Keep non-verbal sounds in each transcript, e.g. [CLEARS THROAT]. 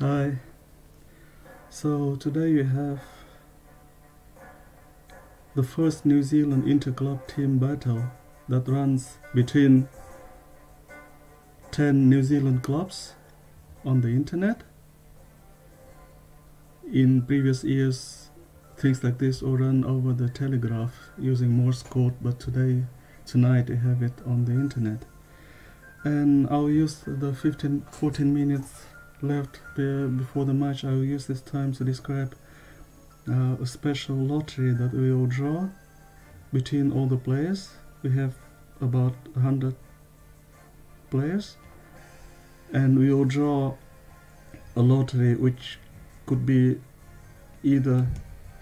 Hi. So today we have the first New Zealand interclub team battle that runs between 10 New Zealand clubs on the internet. In previous years, things like this were run over the telegraph using Morse code, but today, tonight, we have it on the internet. And I'll use the 15, 14 minutes left before the match. I will use this time to describe uh, a special lottery that we will draw between all the players. We have about 100 players and we will draw a lottery which could be either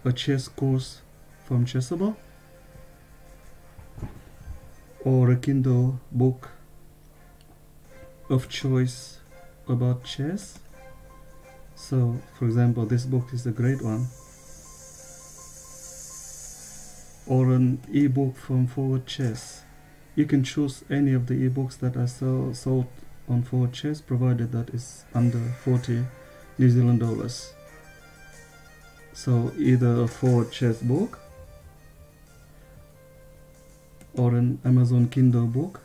a chess course from Chessable or a Kindle book of choice about chess. So, for example, this book is a great one. Or an ebook from Forward Chess. You can choose any of the ebooks that are so, sold on Forward Chess, provided that is under 40 New Zealand dollars. So, either a Forward Chess book or an Amazon Kindle book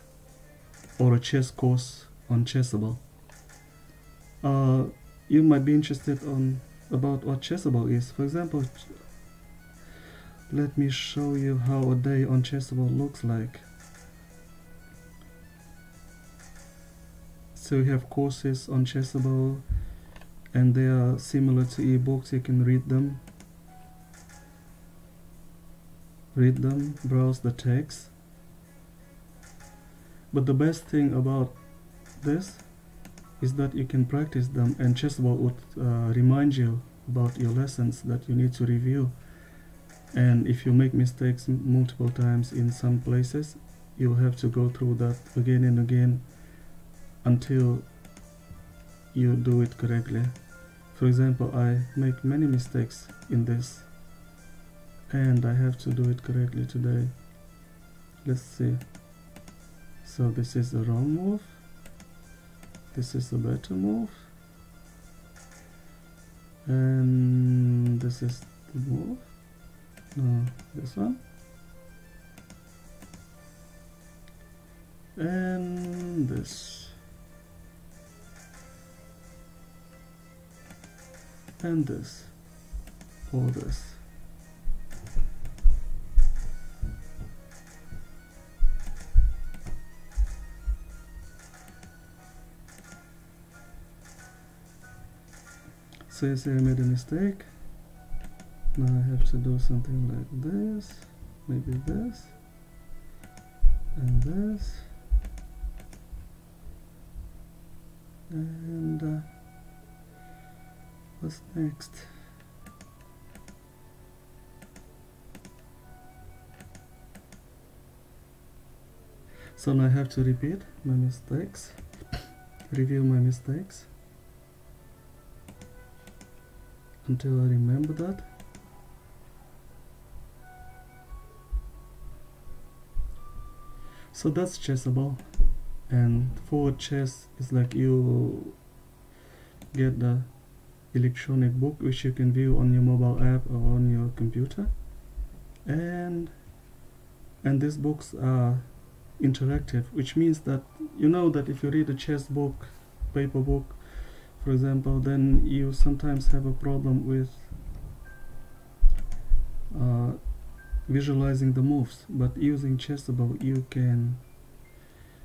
or a chess course on Chessable uh, you might be interested on about what Chessable is. For example, let me show you how a day on Chessable looks like. So we have courses on Chessable and they are similar to ebooks, you can read them. Read them, browse the text. But the best thing about this is that you can practice them and Chessable would uh, remind you about your lessons that you need to review. And if you make mistakes multiple times in some places you'll have to go through that again and again until you do it correctly. For example I make many mistakes in this and I have to do it correctly today. Let's see. So this is the wrong move this is the better move and this is the move no this one. And this. And this. Or this says I made a mistake. Now I have to do something like this maybe this and this and uh, what's next? So now I have to repeat my mistakes [COUGHS] review my mistakes until I remember that. So that's chessable and forward chess is like you get the electronic book which you can view on your mobile app or on your computer and and these books are interactive which means that you know that if you read a chess book paper book for example then you sometimes have a problem with uh, visualizing the moves but using chessable you can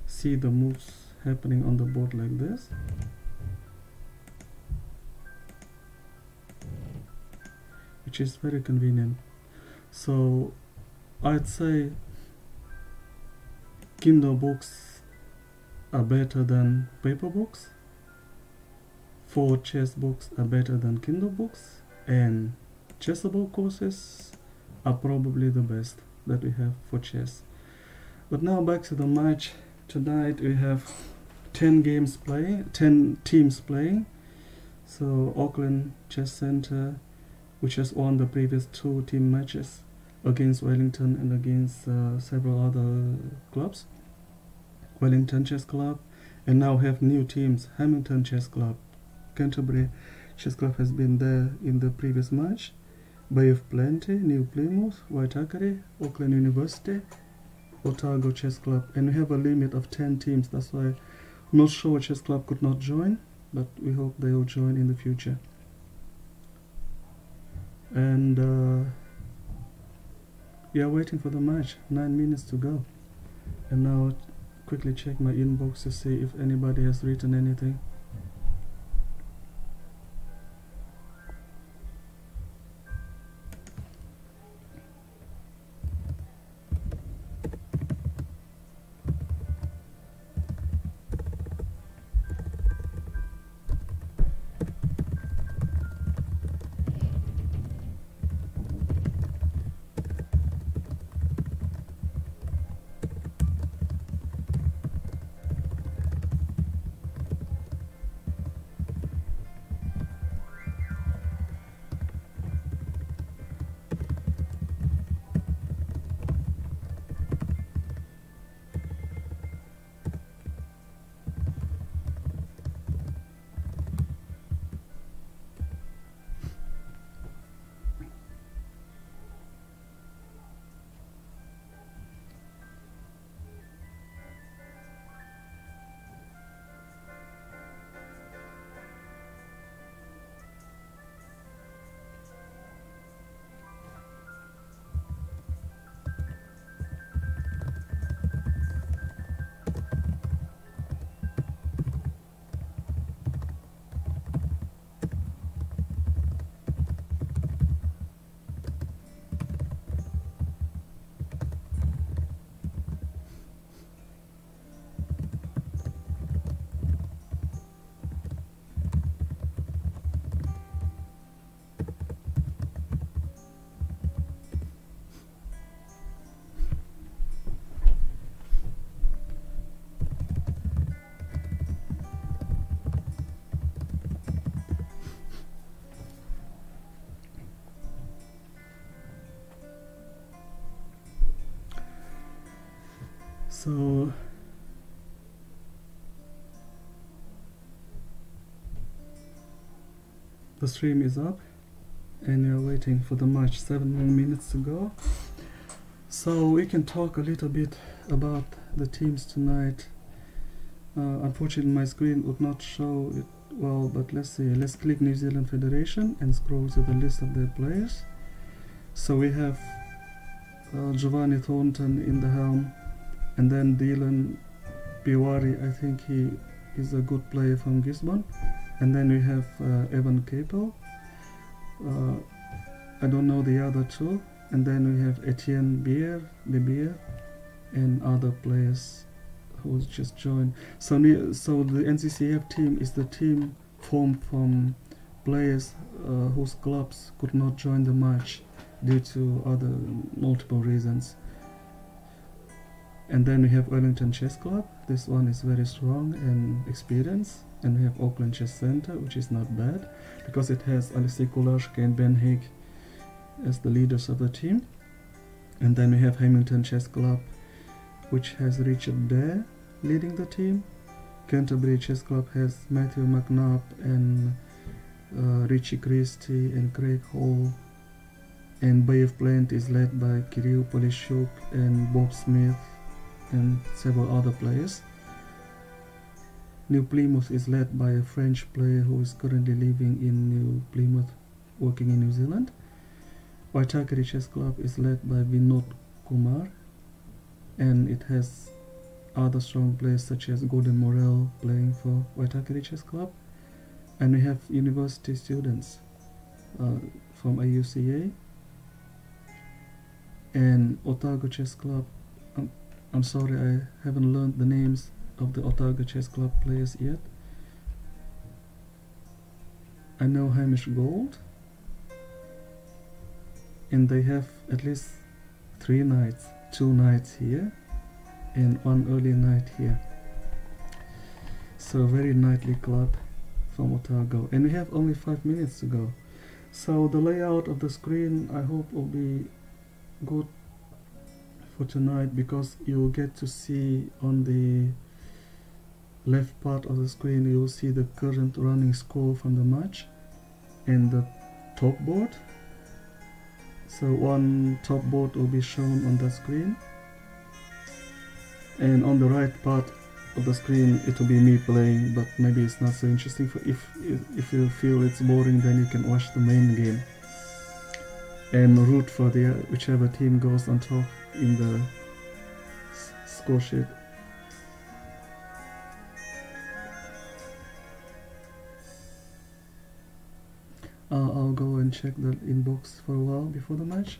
see the moves happening on the board like this. Which is very convenient. So I'd say Kindle books are better than paper books Forward chess books are better than Kindle books and chessable courses are probably the best that we have for chess. But now back to the match. Tonight we have 10 games playing, 10 teams playing. So Auckland Chess Center, which has won the previous two team matches against Wellington and against uh, several other clubs. Wellington Chess Club and now have new teams, Hamilton Chess Club, Canterbury Chess Club has been there in the previous match. Bay of Plenty, New Plymouth, Waitakere, Auckland University, Otago Chess Club, and we have a limit of 10 teams. That's why I'm not sure Chess Club could not join, but we hope they will join in the future. And uh, we are waiting for the match. Nine minutes to go. And now quickly check my inbox to see if anybody has written anything. The stream is up and you're waiting for the match. Seven minutes to go. So we can talk a little bit about the teams tonight. Uh, unfortunately my screen would not show it well but let's see. Let's click New Zealand Federation and scroll to the list of their players. So we have uh, Giovanni Thornton in the helm and then Dylan Biwari I think he is a good player from Gisborne and then we have uh, Evan Capel uh, I don't know the other two. And then we have Etienne Bier, Bibier and other players who just joined. So, so the NZCF team is the team formed from players uh, whose clubs could not join the match due to other multiple reasons. And then we have Wellington Chess Club this one is very strong and experienced and we have Auckland Chess Center which is not bad because it has Alexei Kulashko and Ben Hague as the leaders of the team. And then we have Hamilton Chess Club which has Richard Dare leading the team. Canterbury Chess Club has Matthew McNabb and uh, Richie Christie and Craig Hall. And Bay of Plenty is led by Kirill Polishuk and Bob Smith and several other players. New Plymouth is led by a French player who is currently living in New Plymouth, working in New Zealand. Waitakere Chess Club is led by Vinod Kumar and it has other strong players such as Gordon Morell playing for Waitakere Chess Club and we have university students uh, from AUCA and Otago Chess Club I'm sorry I haven't learned the names of the Otago Chess Club players yet. I know Hamish Gold and they have at least three nights, two nights here and one early night here. So very nightly club from Otago and we have only five minutes to go. So the layout of the screen I hope will be good for tonight because you'll get to see on the left part of the screen you will see the current running score from the match and the top board. So one top board will be shown on the screen. And on the right part of the screen it will be me playing but maybe it's not so interesting for if if you feel it's boring then you can watch the main game and root for the whichever team goes on top in the score sheet. Uh, I'll go and check the inbox for a while before the match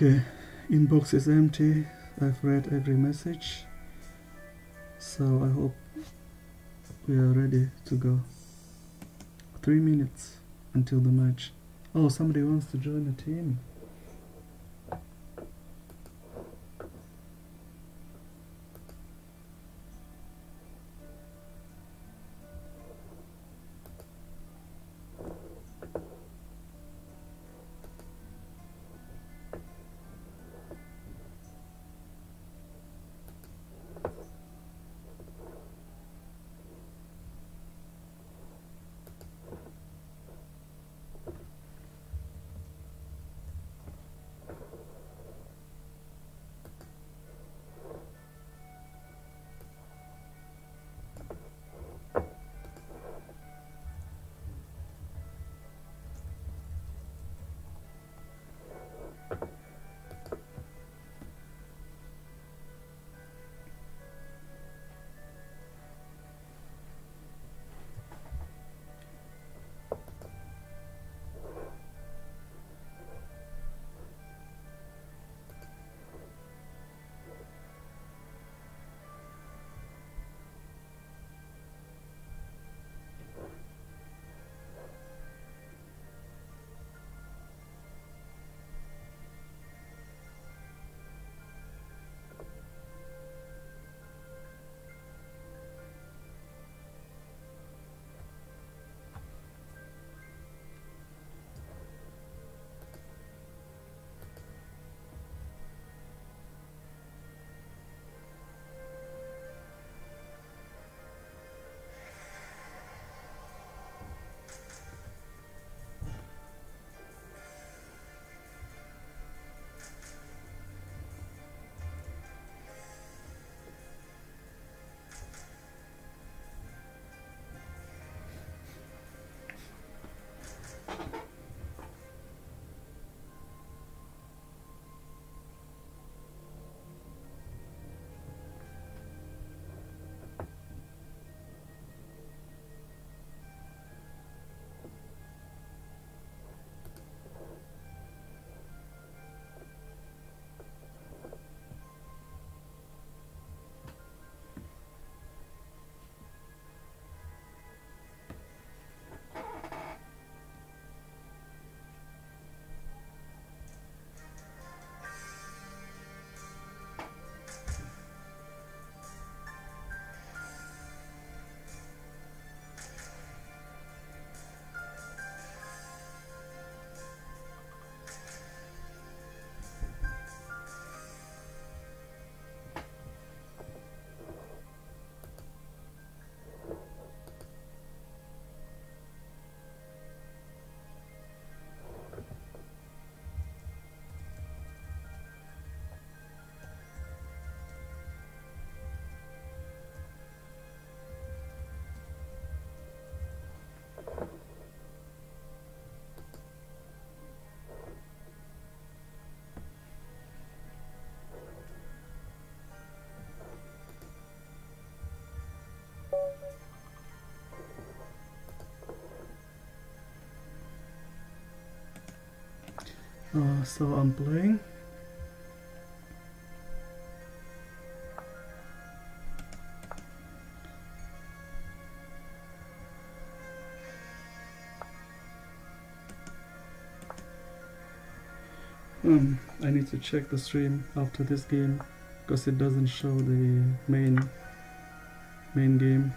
Okay, inbox is empty. I've read every message. So I hope we are ready to go. Three minutes until the match. Oh, somebody wants to join the team. Uh, so I'm playing. Hmm, I need to check the stream after this game because it doesn't show the main main game.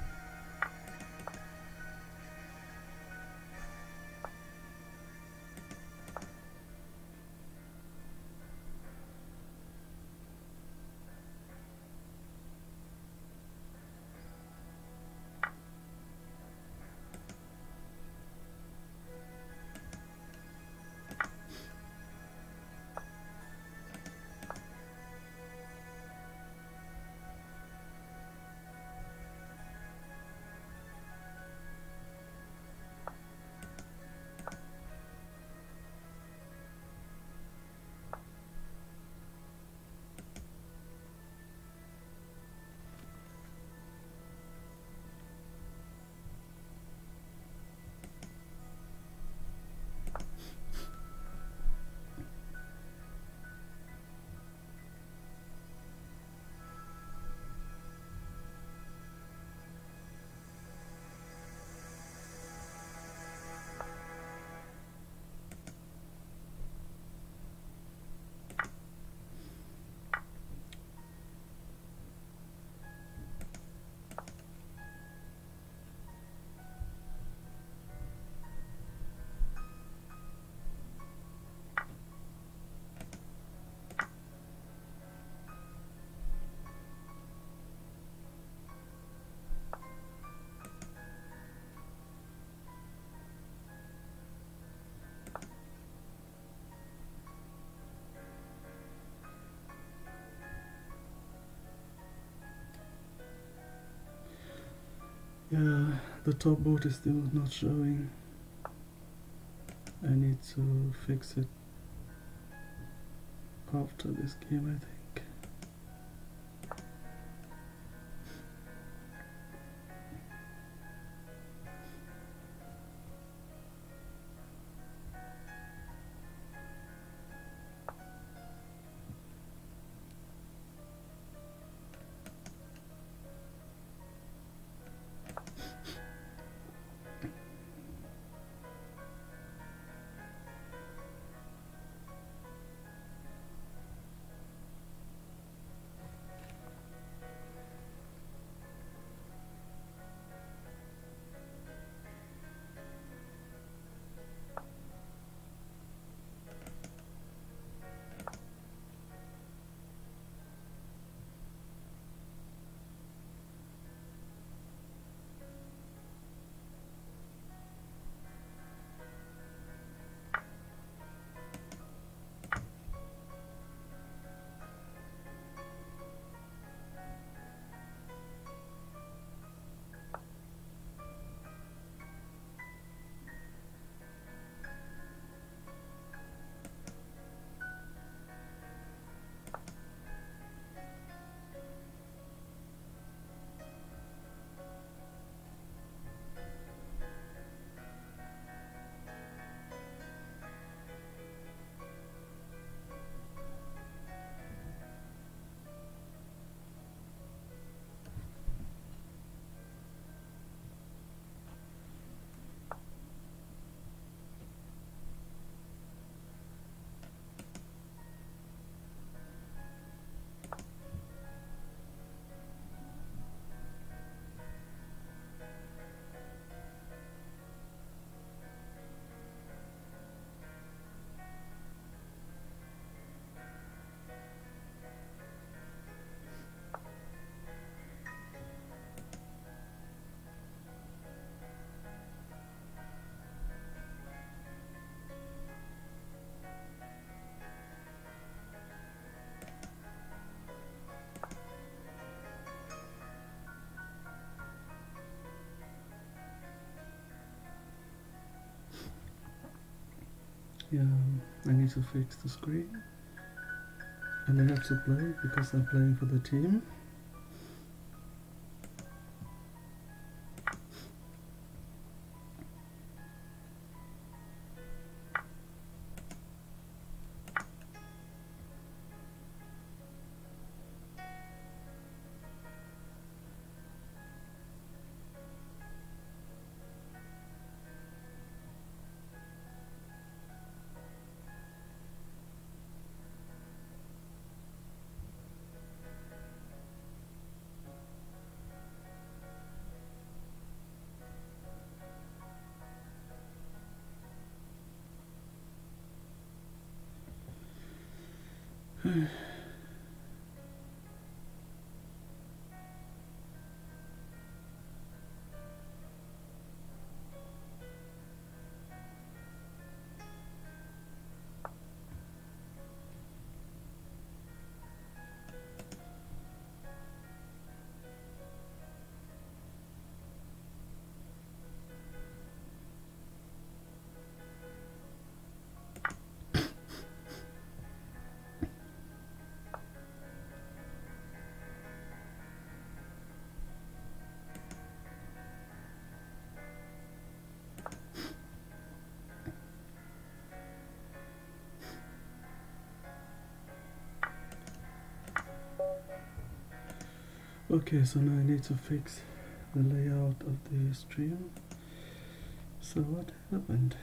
Yeah, the top boat is still not showing. I need to fix it after this game, I think. Yeah, I need to fix the screen. And I have to play because I'm playing for the team. Okay, so now I need to fix the layout of the stream. So what happened?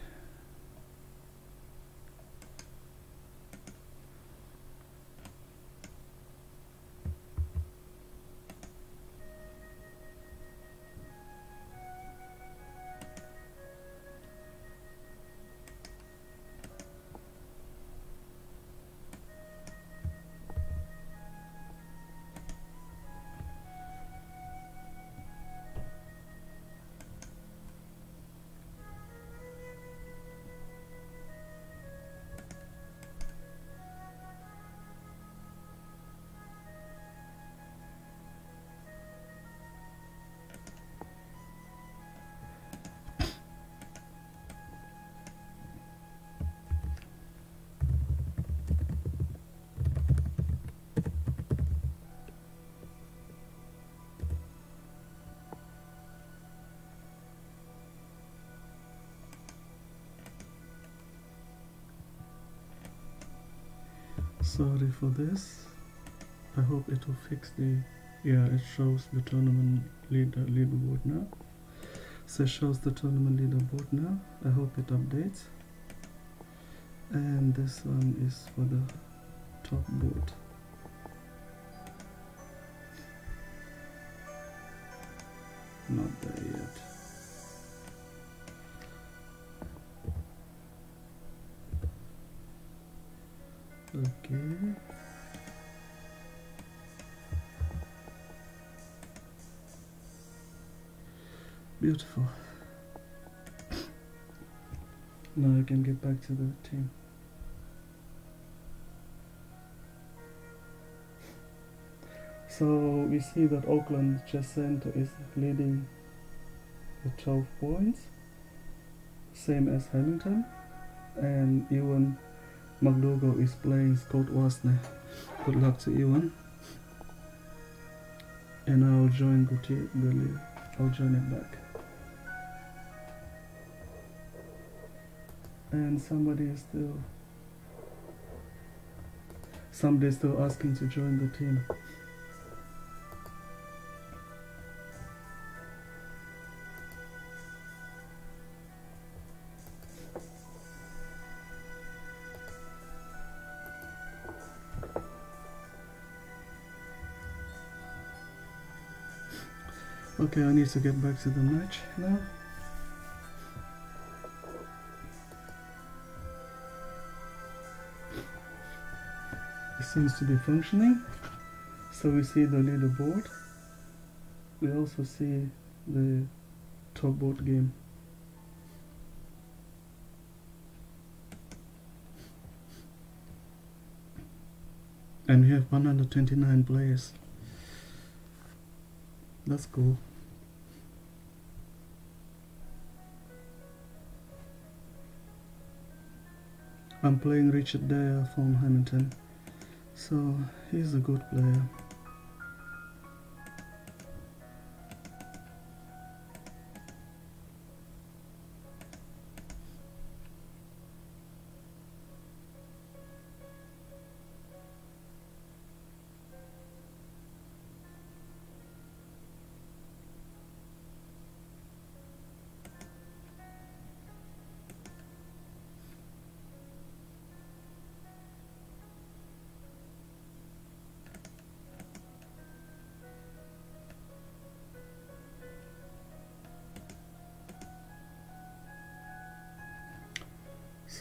Sorry for this. I hope it will fix the yeah it shows the tournament leader leaderboard now. So it shows the tournament leaderboard now. I hope it updates. And this one is for the top board back to the team so we see that Auckland Chess Center is leading with 12 points same as Hamilton and Ewan McDougall is playing Scott Wastney. Good luck to Ewan. And I'll join the I'll join it back. And somebody is still somebody is still asking to join the team. Okay, I need to get back to the match now. Seems to be functioning. So we see the leaderboard. We also see the top board game. And we have 129 players. That's cool. I'm playing Richard Dyer from Hamilton, so he's a good player.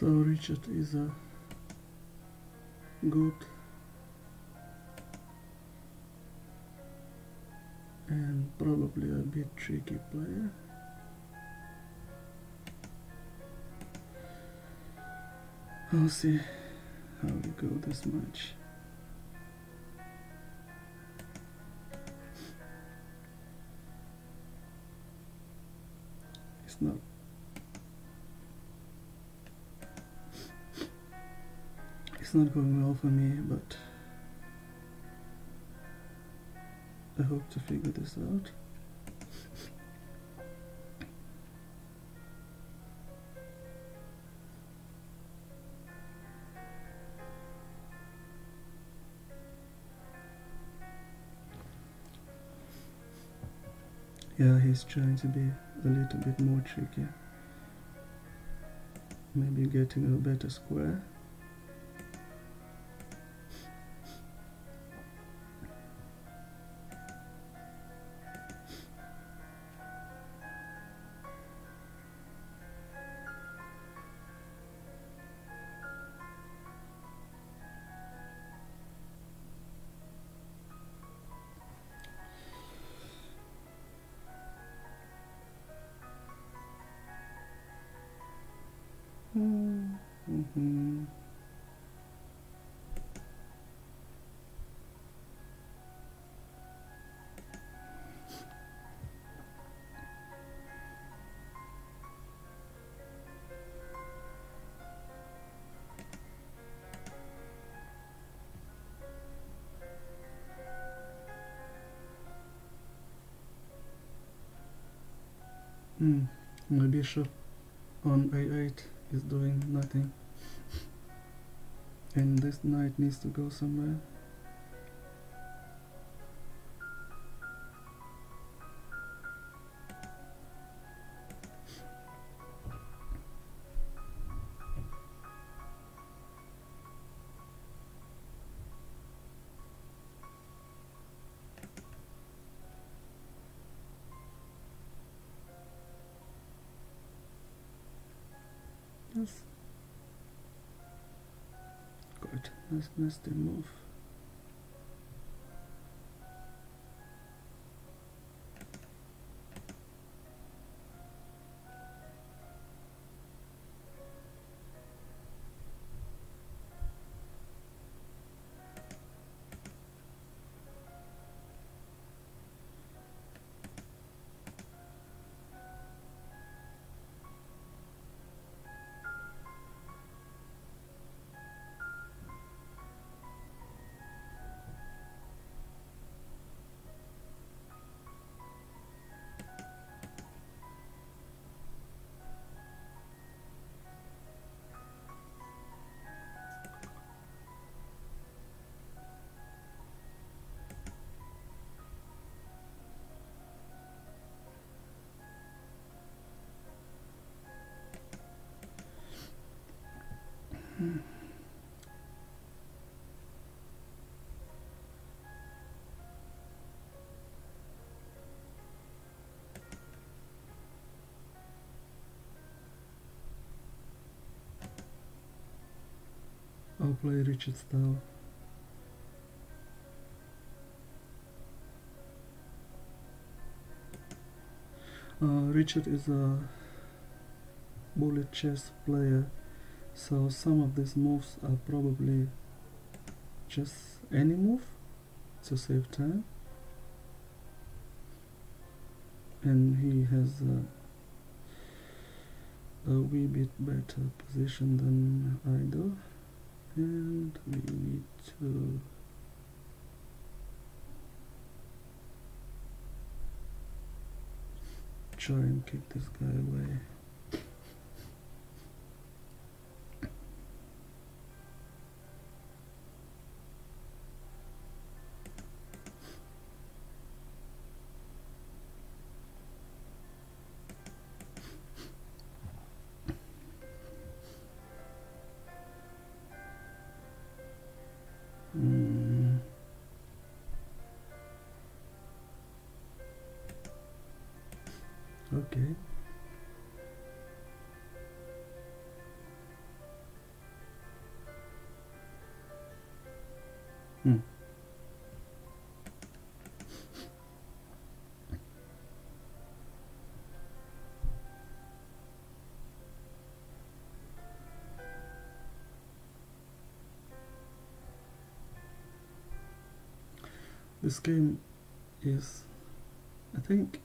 so Richard is a good and probably a bit tricky player. I'll see how we go this match. Not going well for me but I hope to figure this out. Yeah, he's trying to be a little bit more tricky. Maybe getting a better square. Hmm, my bishop on a8 is doing nothing. [LAUGHS] And this knight needs to go somewhere Nice, nice to move. Hmm. I'll play Richard style. Uh, Richard is a bullet chess player so some of these moves are probably just any move to save time. And he has a, a wee bit better position than I do. And we need to try and kick this guy away this game is I think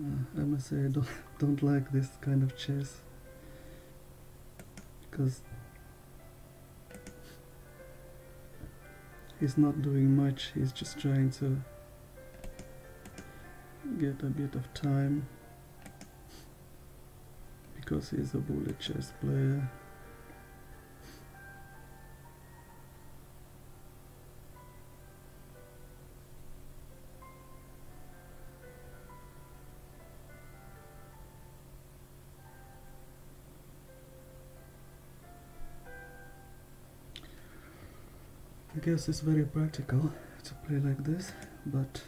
uh, I must say I don't [LAUGHS] don't like this kind of chess. Because he's not doing much he's just trying to get a bit of time. Because he's a bullet chess player guess it's very practical to play like this, but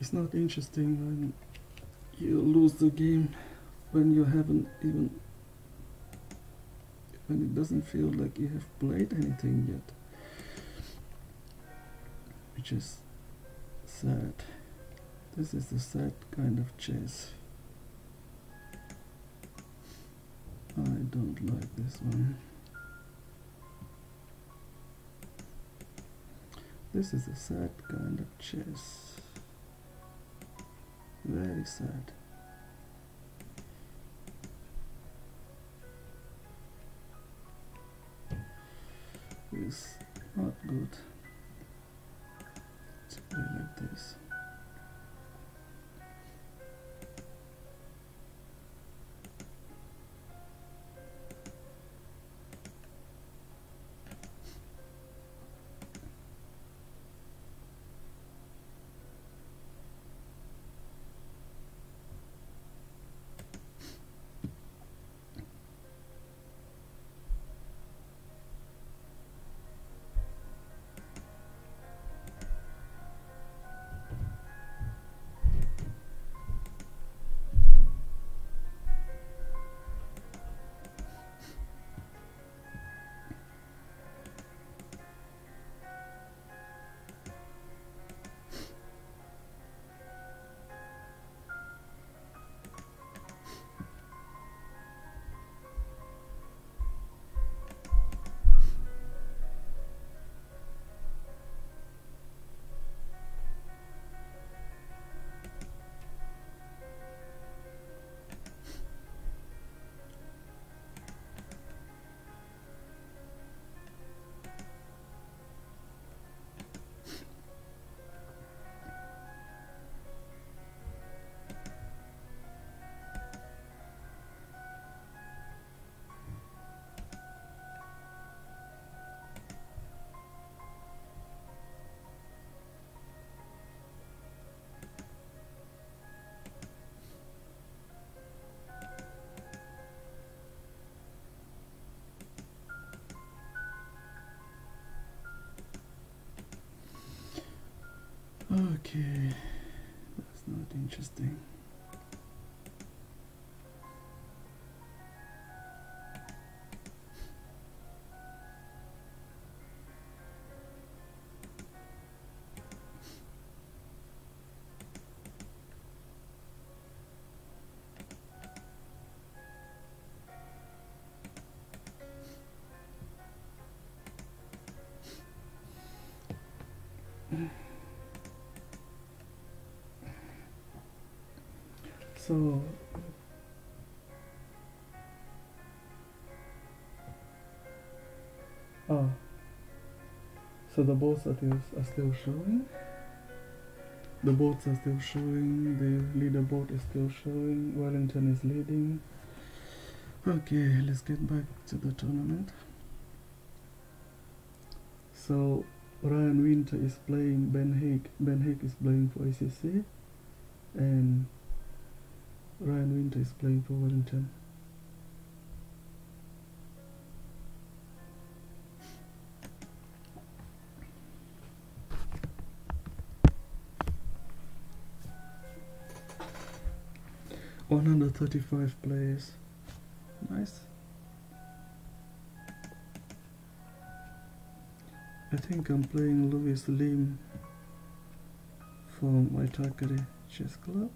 it's not interesting when you lose the game when you haven't even when it doesn't feel like you have played anything yet which is sad. This is the sad kind of chess. I don't like this one. This is a sad kind of chess very sad. It's not good to play like this. Okay, that's not interesting. So ah, so the boats are still, are still showing. The boats are still showing. The leaderboard is still showing. Wellington is leading. Okay, let's get back to the tournament. So Ryan Winter is playing Ben Hague. Ben Hague is playing for ACC, and Ryan Winter is playing for Wellington. One hundred thirty-five players. Nice. I think I'm playing Louis Lim from Waitakere Chess Club.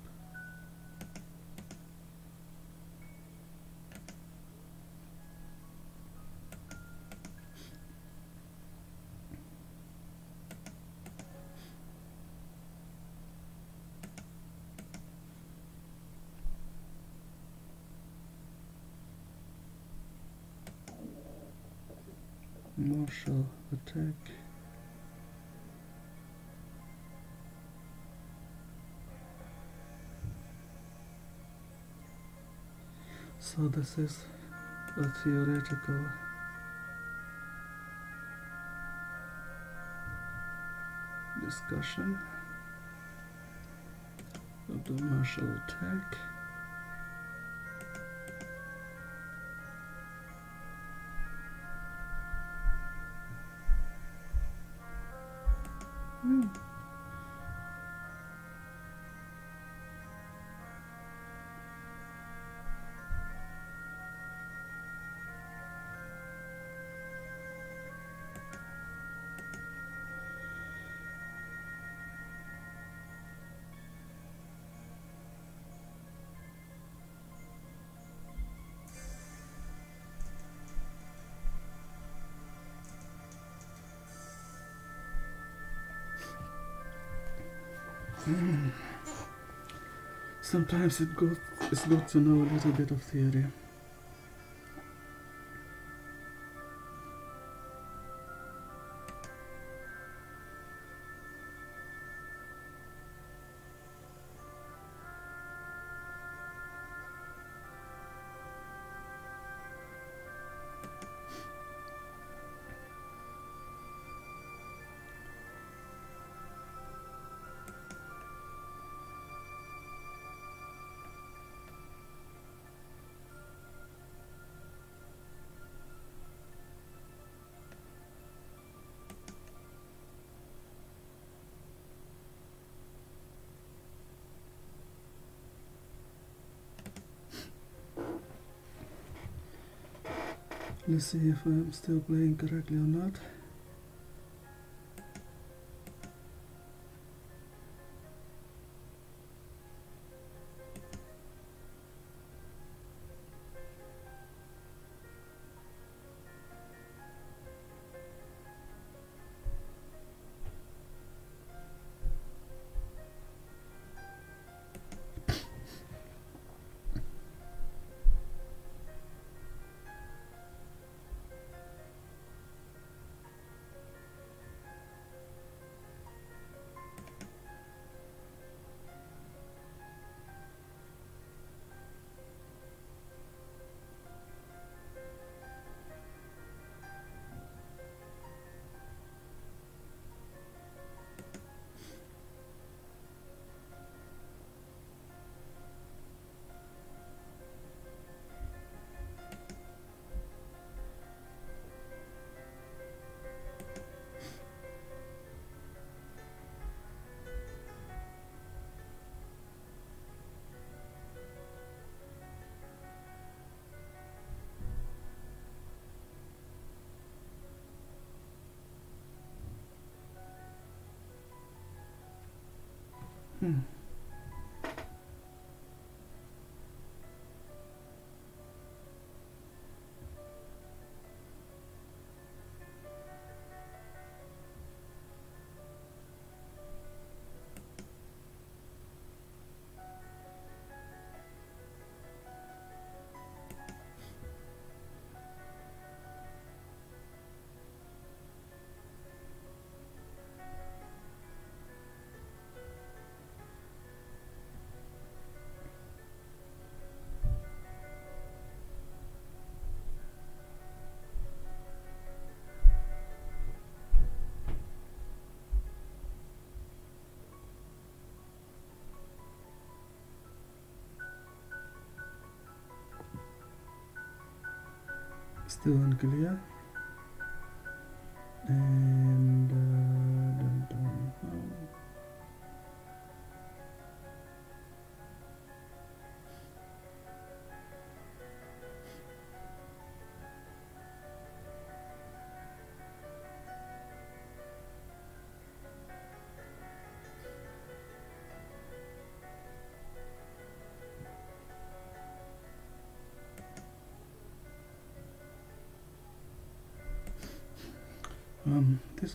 So this is a theoretical discussion of the Marshall attack. Sometimes it good, it's good to know a little bit of theory. Let's see if I'm still playing correctly or not. Hmm. Still unclear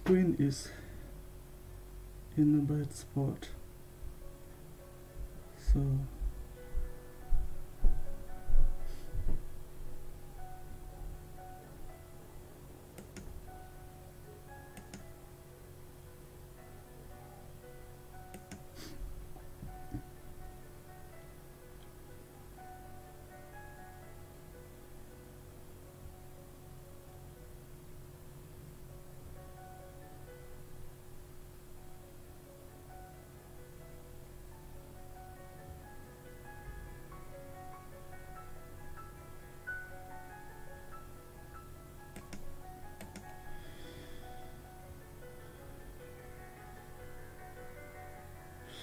this is in a bad spot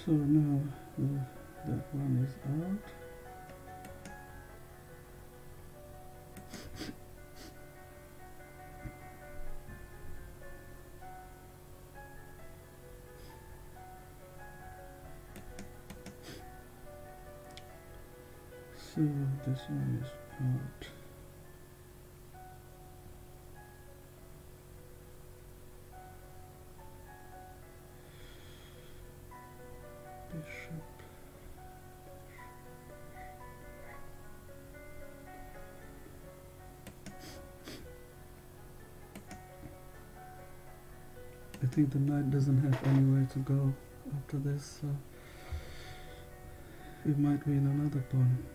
so now uh, that one is out. So this one is out think the knight doesn't have anywhere to go after this, so it might be in another pawn.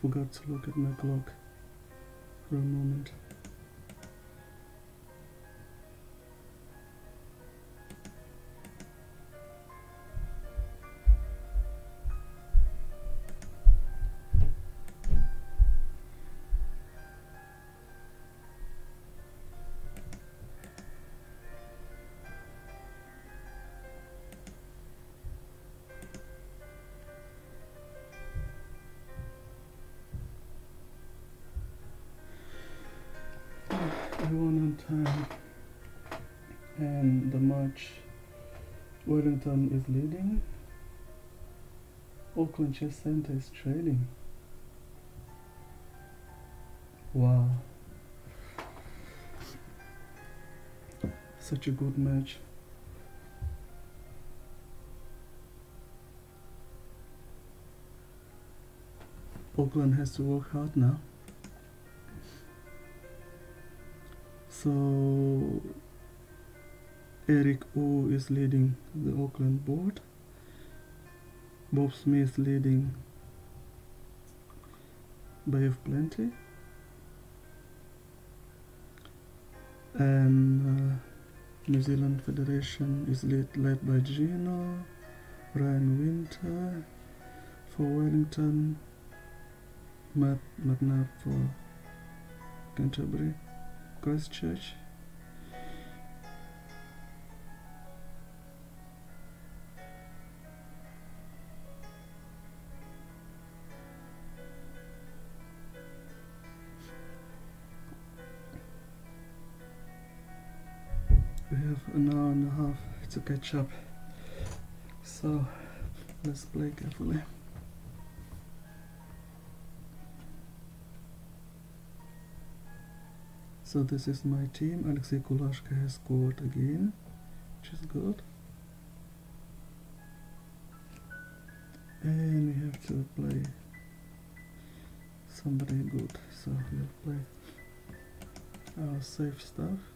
Forgot to look at my clock for a moment. Time. And the match Wellington is leading. Auckland Chess Center is trailing. Wow. Such a good match. Auckland has to work hard now So Eric O is leading the Auckland board. Bob Smith is leading Bay of Plenty. And uh, New Zealand Federation is led, led by Gino, Ryan Winter for Wellington, Matt McNabb for Canterbury, Christchurch. We have an hour and a half to catch up. So let's play carefully. So this is my team. Alexei Kulashko has scored again, which is good. And we have to play somebody good. So we'll play our safe stuff.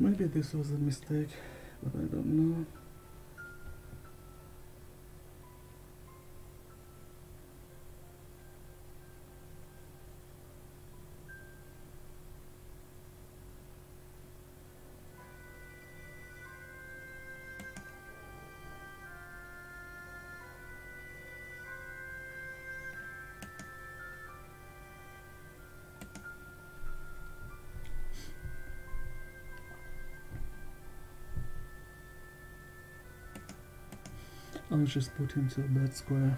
Maybe this was a mistake, but I don't know. I'll just put him to a bad square.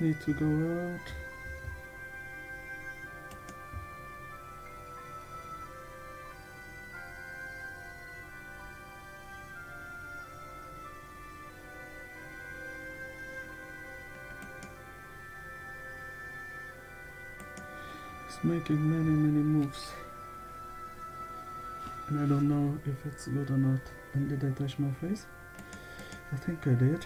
Need to go out. He's making many many moves. And I don't know if it's good or not. And did I touch my face? I think I did.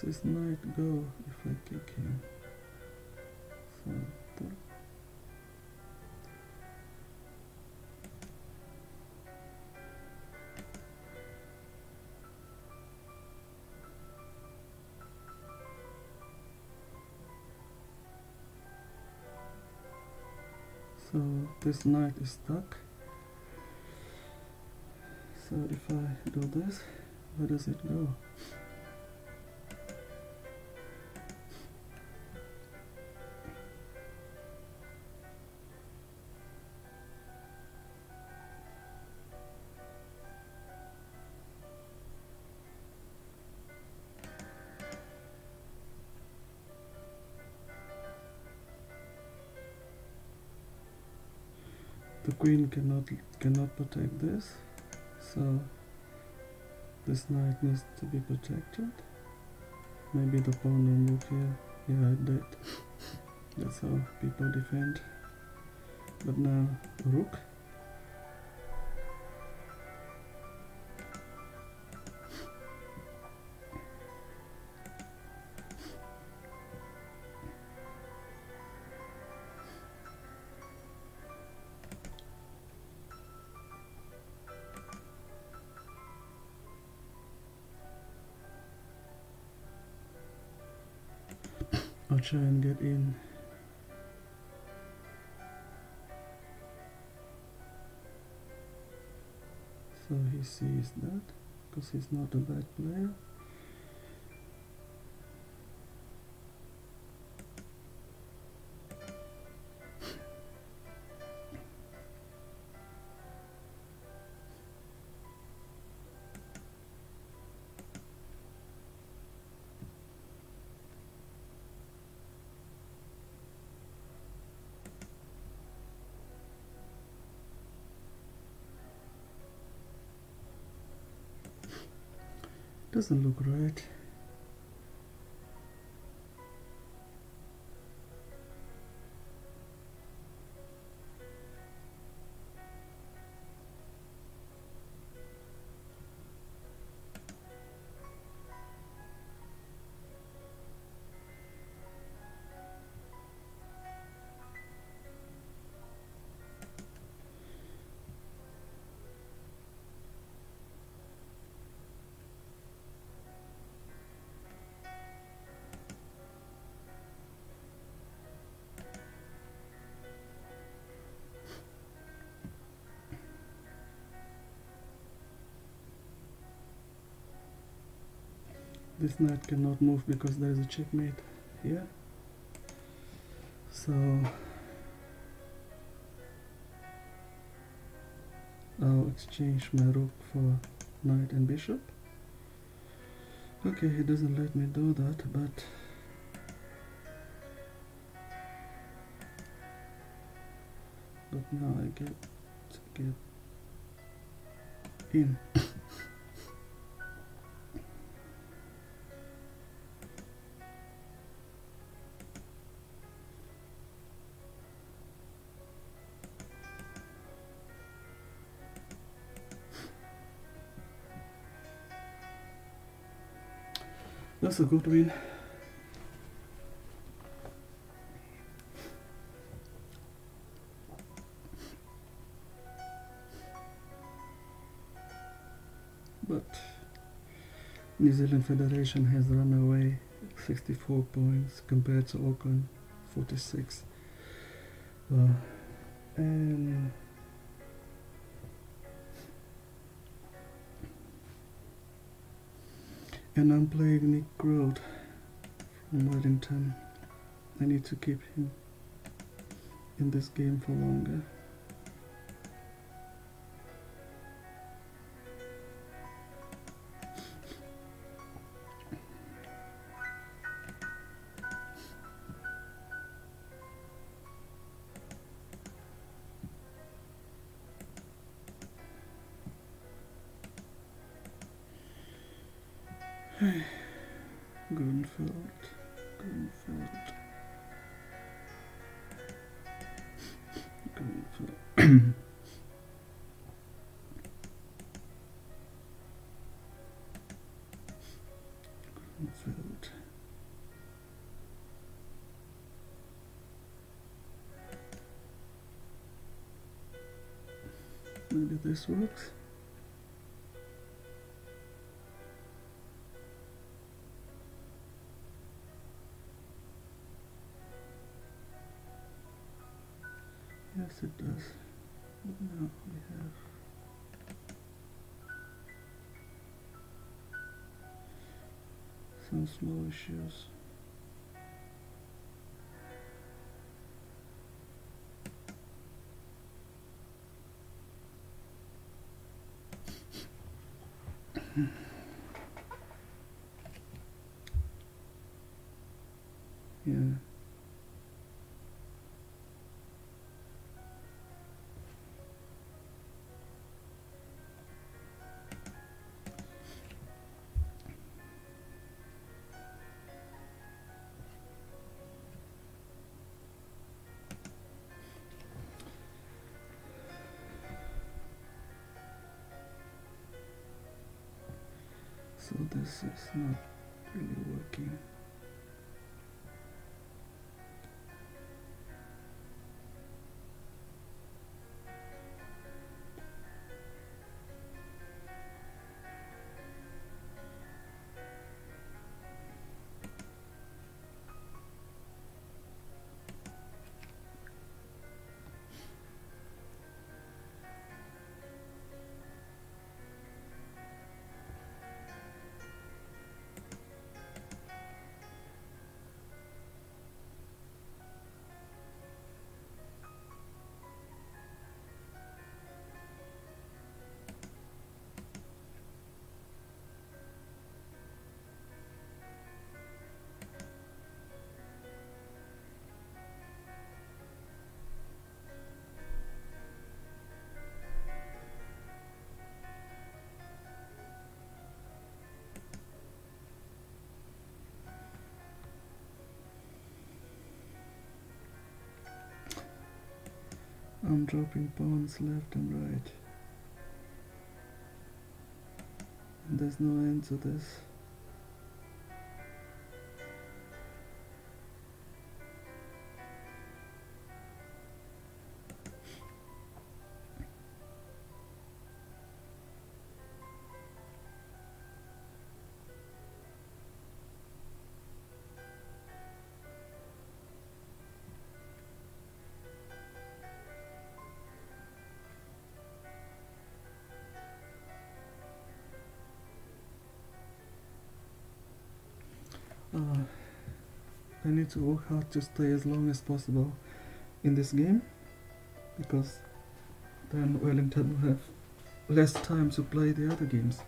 Where does his knight go if I kick him? So So this knight is stuck. So if I do this, where does it go? Queen cannot cannot protect this. So this knight needs to be protected. Maybe the pawn will move here. Yeah it did. [LAUGHS] That's how people defend. But now rook try and get in. So he sees that because he's not a bad player. Doesn't look right. This knight cannot move because there is a checkmate here. So I'll exchange my rook for knight and bishop. Okay he doesn't let me do that but but now I get get in A good win. But New Zealand Federation has run away 64 points compared to Auckland 46. Uh, and And I'm playing Nick Grote from Wellington. I need to keep him in this game for longer. This works. Yes, it does. But now we have some small issues. So this is not really working I'm dropping pawns left and right. And there's no end to this. To work hard to stay as long as possible in this game because then Wellington will have less time to play the other games.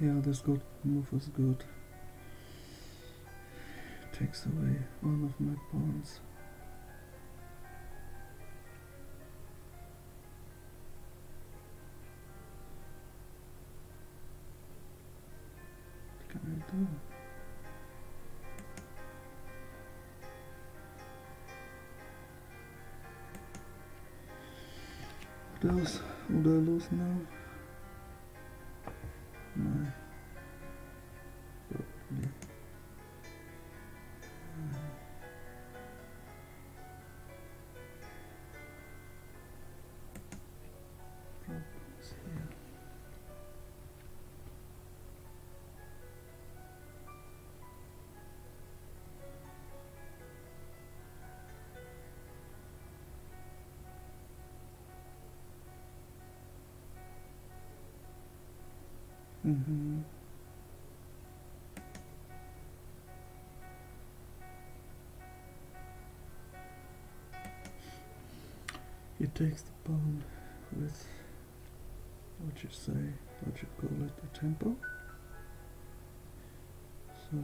Yeah, this good move was good takes away one of my pawns. Mm-hmm. He takes the pawn with what you say, what you call it, the tempo. So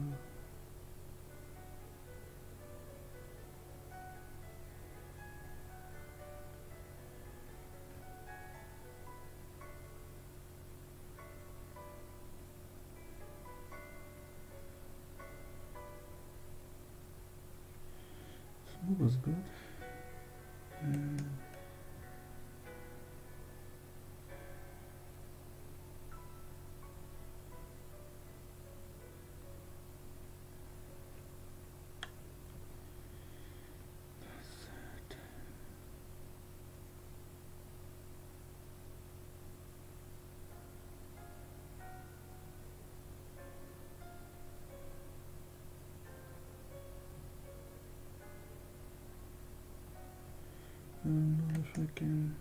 I can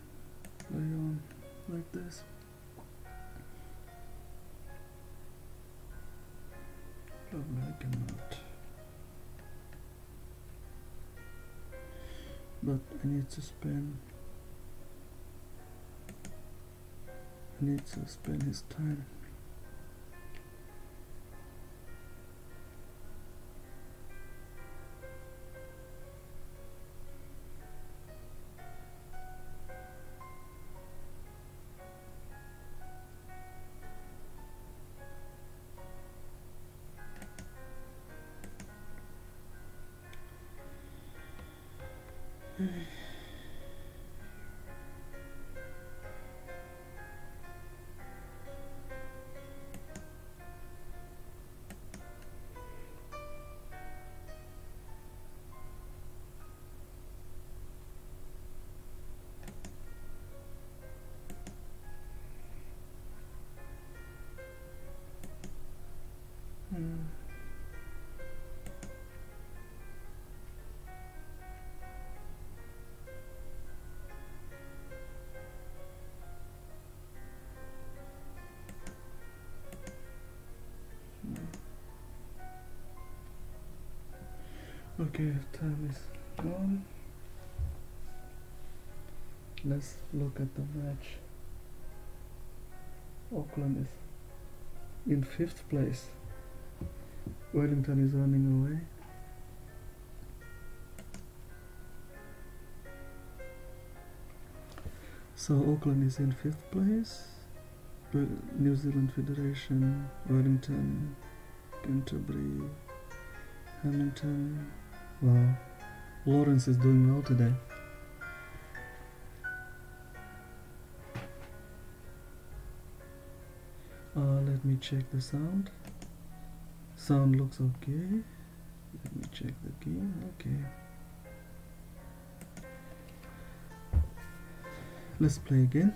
play on like this. Probably I cannot. But I need to spend. I need to spend his time. Okay, time is gone. Let's look at the match. Auckland is in fifth place. Wellington is running away. So Auckland is in fifth place. New Zealand Federation, Wellington, Canterbury, Hamilton. Wow, Lawrence is doing well today. Uh, let me check the sound. Sound looks okay. Let me check the key. Okay. Let's play again.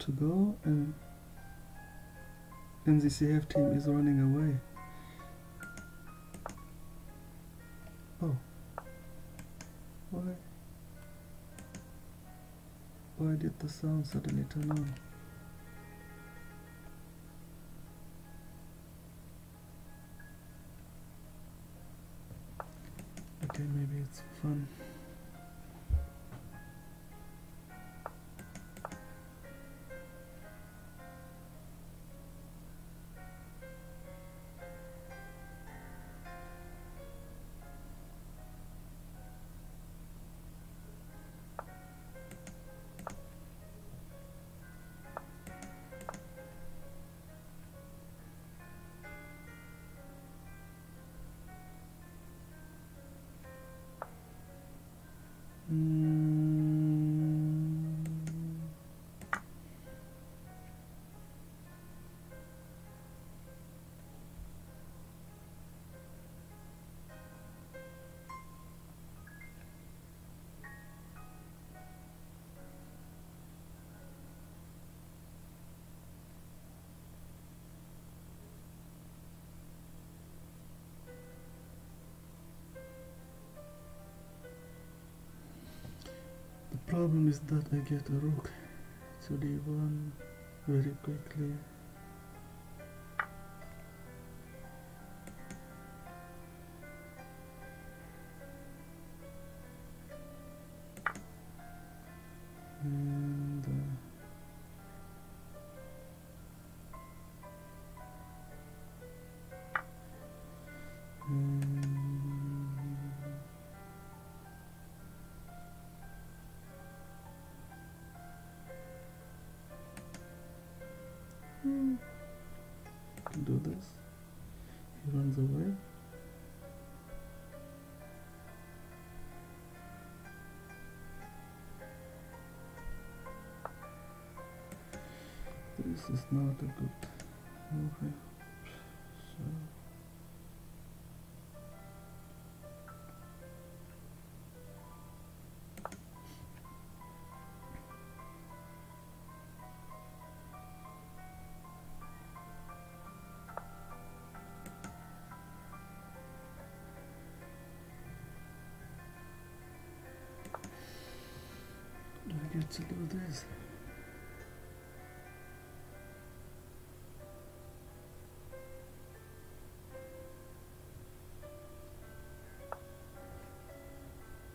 To go and NZCF team is running away. Oh. Why? Why did the sound suddenly turn on? Okay, maybe it's fun. Problem is that I get a rook to d1 very quickly. Do this. He runs away. This is not a good move.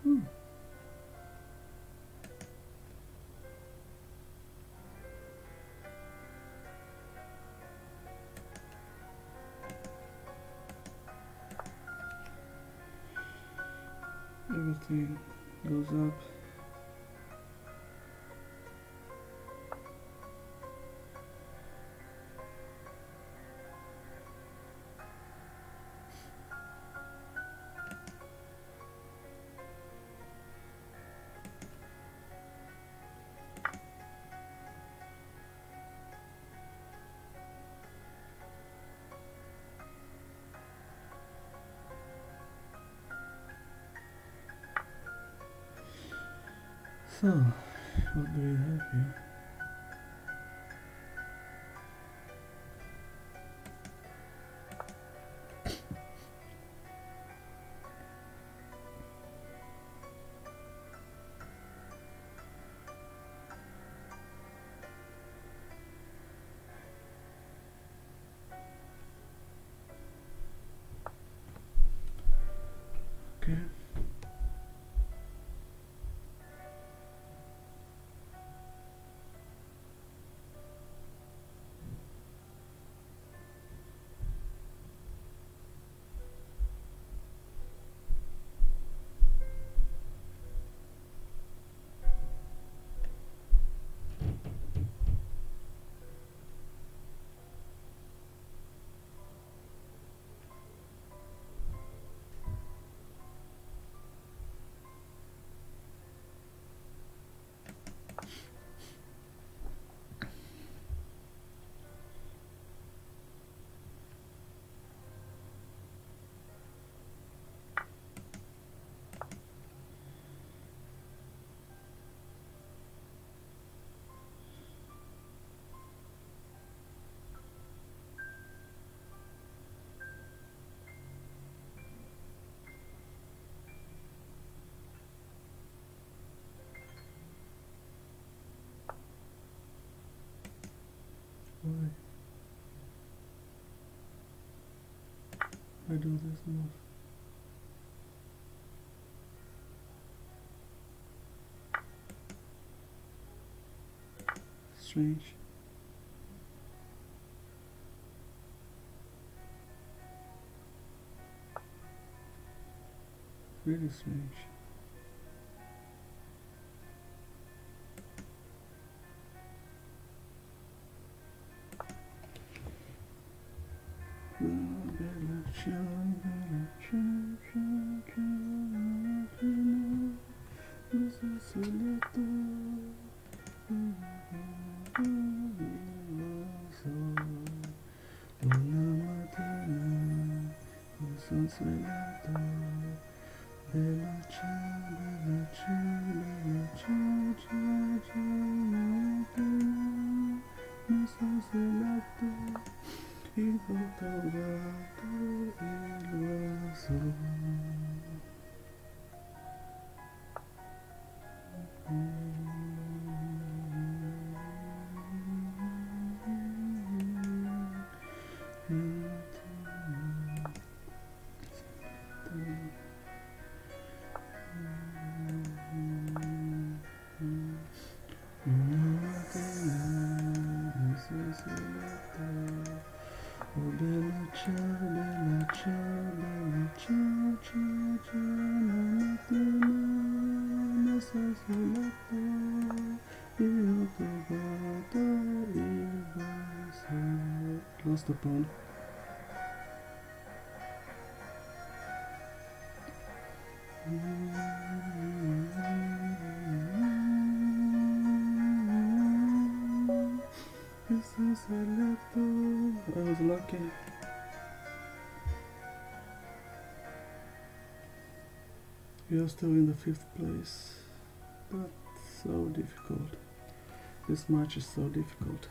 Hmm. Everything goes up. So, what do we have here? Why? I do this now. Strange. Really strange. The pawn. This is a letter. I was lucky. We are still in the fifth place, but so difficult. This match is so difficult.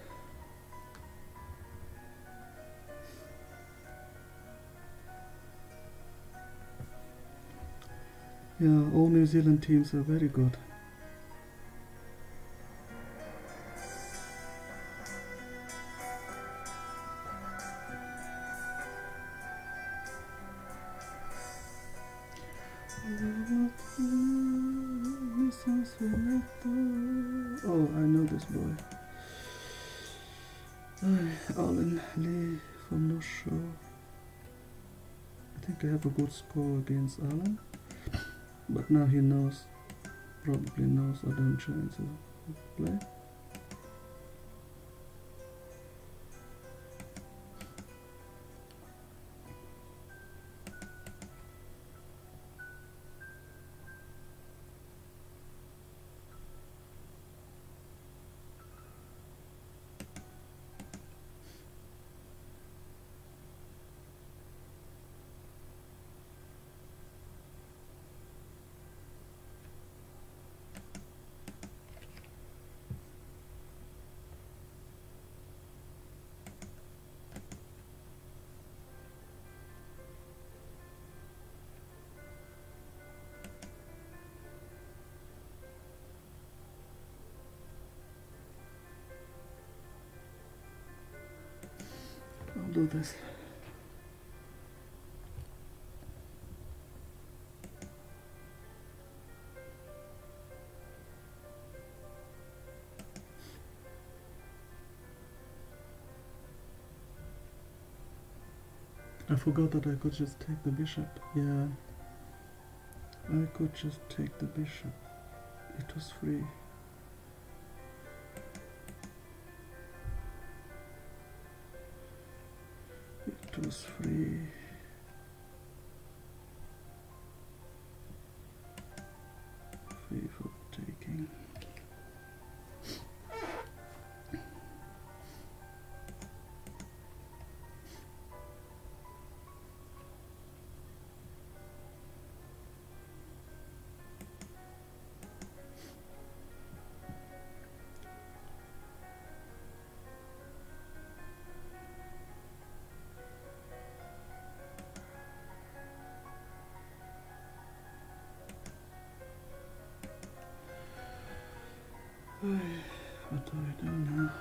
Yeah, all New Zealand teams are very good. Oh, I know this boy. [SIGHS] Alan Lee from North Shore. I think I have a good score against Alan. Now he knows, probably knows I don't try to play. I forgot that I could just take the bishop. Yeah. I could just take the bishop. It was free. what I do now?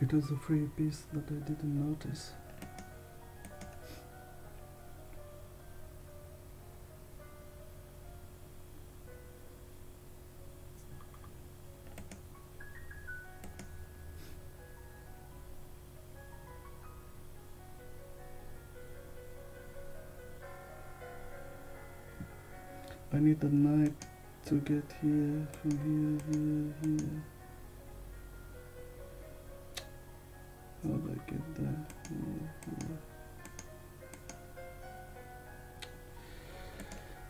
It was a free piece that I didn't notice. Get here, from here, here, here. How do I get there? Here, here.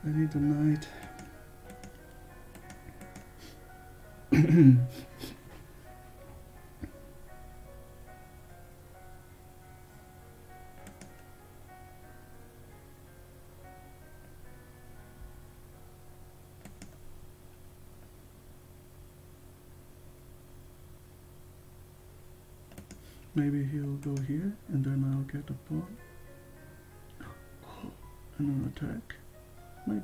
I need a knife. [CLEARS THROAT] go here and then I'll get a pawn. And an attack. Maybe.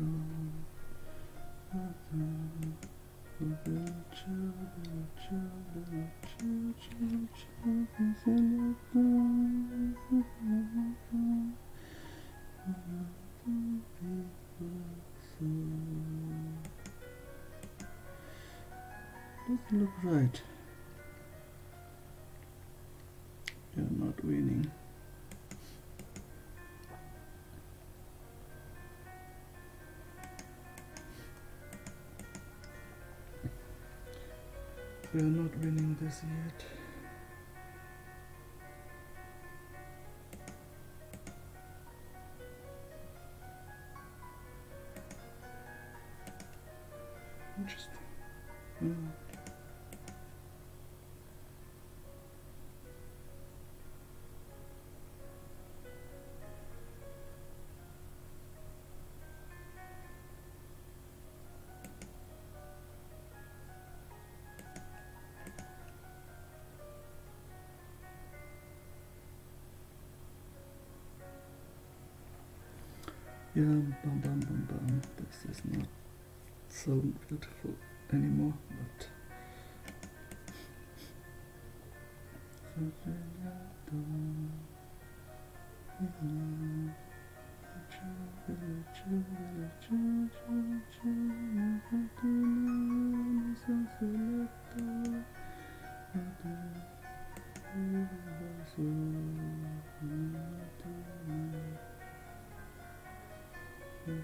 Um, Doesn't look right. You're not winning. We are not winning this yet. Yeah, bum bum bum bum. This is not so beautiful anymore, but. [LAUGHS] I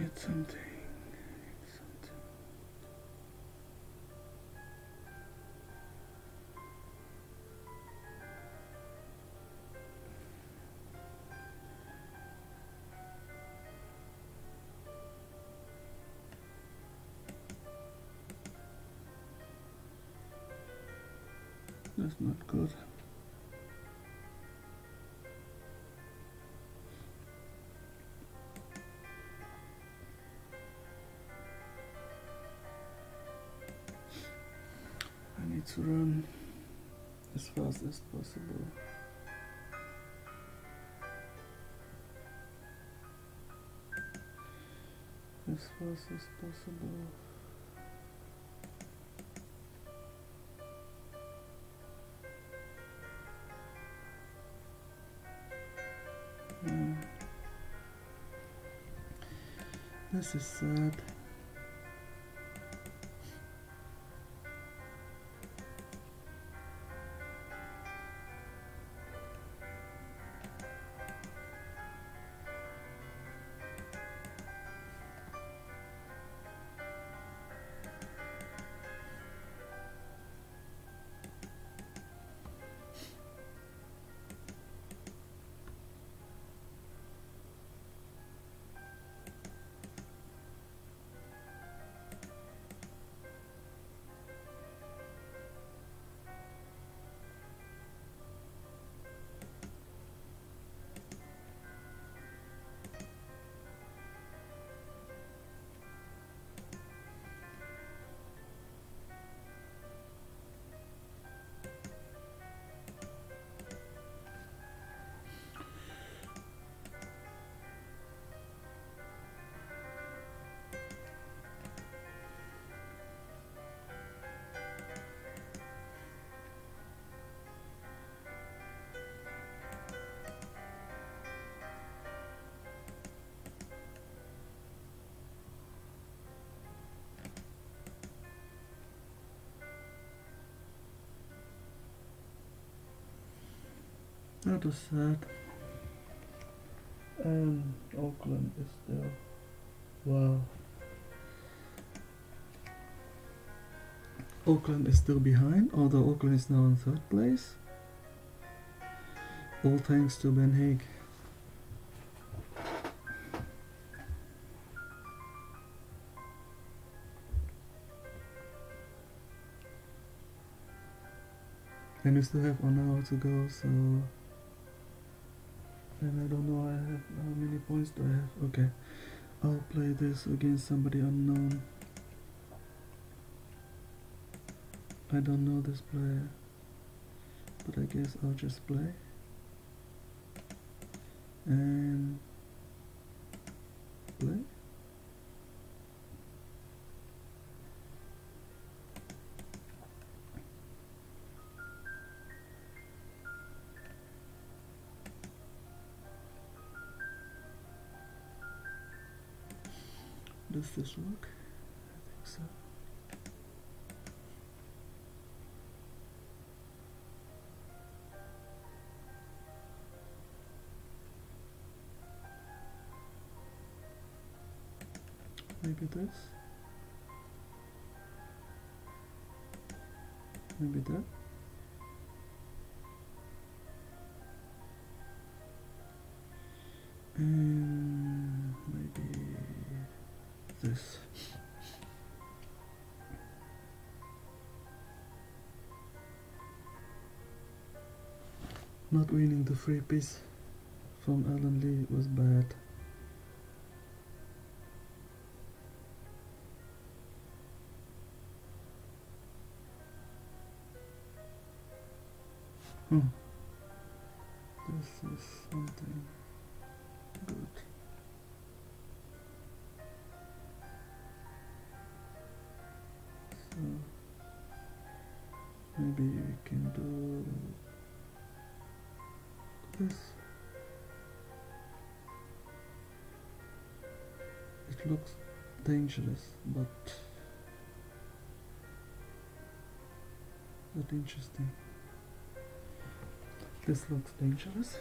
need something. I something. That's not good. fast as possible. As fast as possible. Mm. This is sad. That was sad. And Auckland is still. Wow. Auckland is still behind, although Auckland is now in third place. All thanks to Ben Hague. And we still have one hour to go, so and I don't know I have how many points do I have? Okay. I'll play this against somebody unknown. I don't know this player but I guess I'll just play. And Does this work? I think so. Maybe this. Maybe that. Not winning the free piece from Alan Lee was bad. Hmm. This is something looks dangerous, but not interesting. This looks dangerous,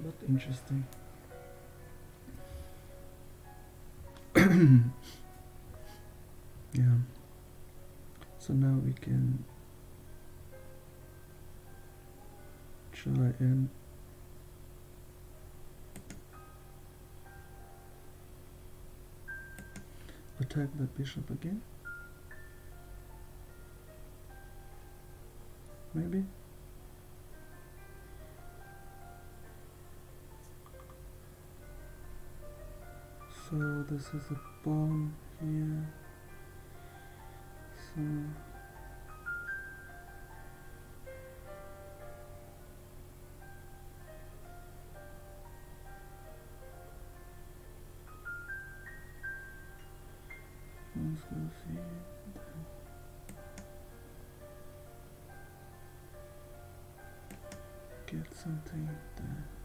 but interesting. [COUGHS] yeah. So now we can try and attack the bishop again. Maybe. So this is a pawn here. So Get something there.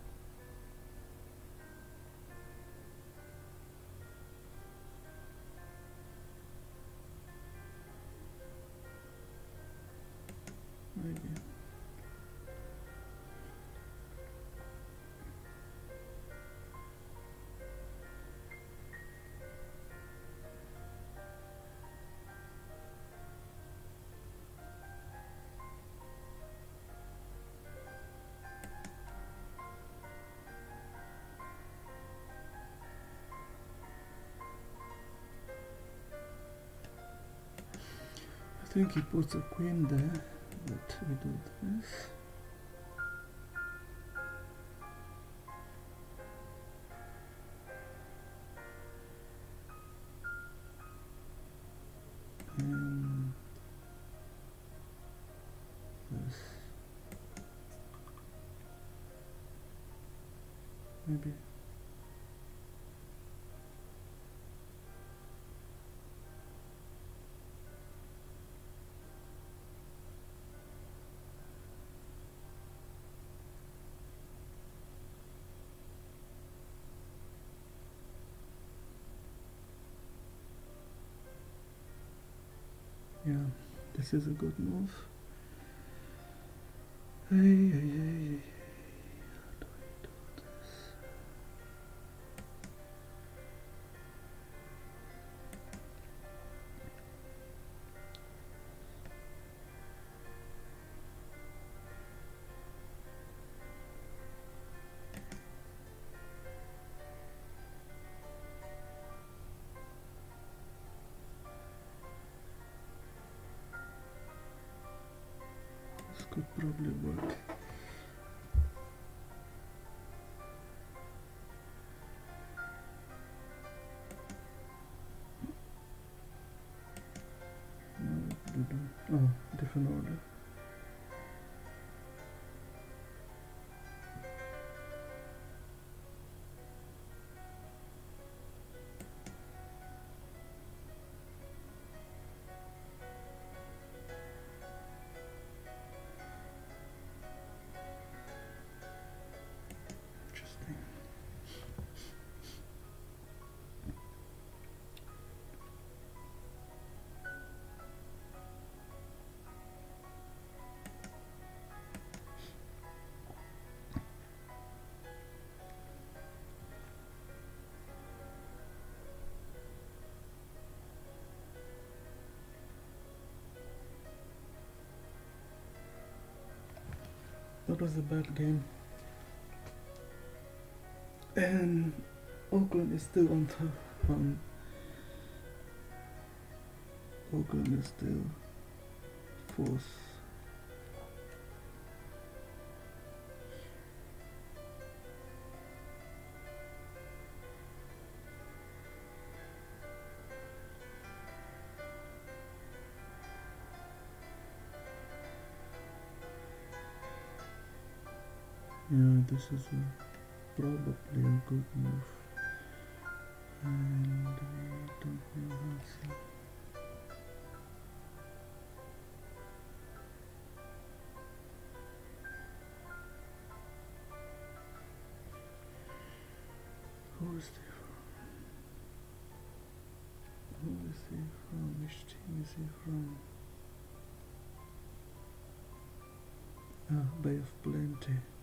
Think he puts a queen there, but we do this. This is a good move. Hey, hey, hey, could probably work. Oh, different order. That was a bad game. And Auckland is still on top. Um, Auckland is still fourth. This is a probably a good move. And I don't know how to. Who is he from? Who is he from? Which team is he from? Ah, Bay of Plenty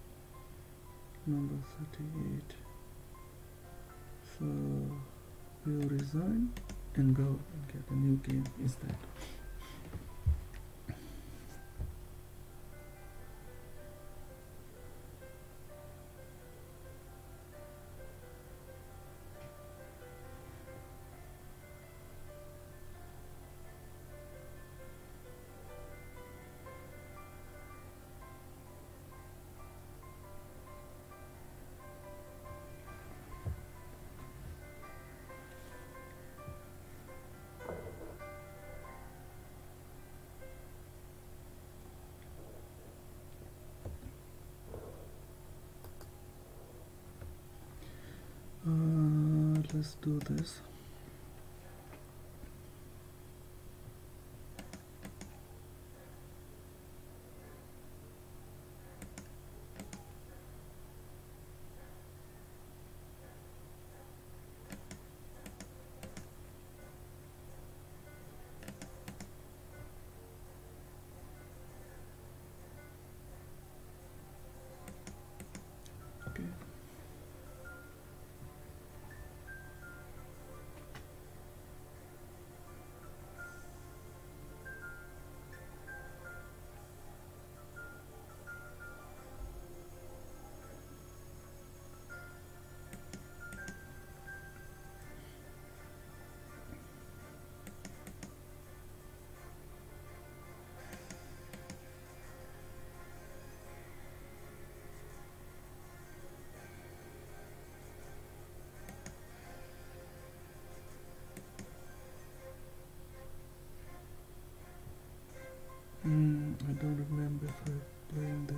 number 38 so we'll resign and go and get a new game instead let's do this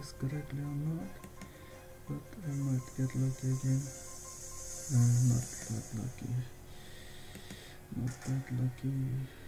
this correctly or not, but I might get lucky again. Uh, not that lucky. Not that lucky.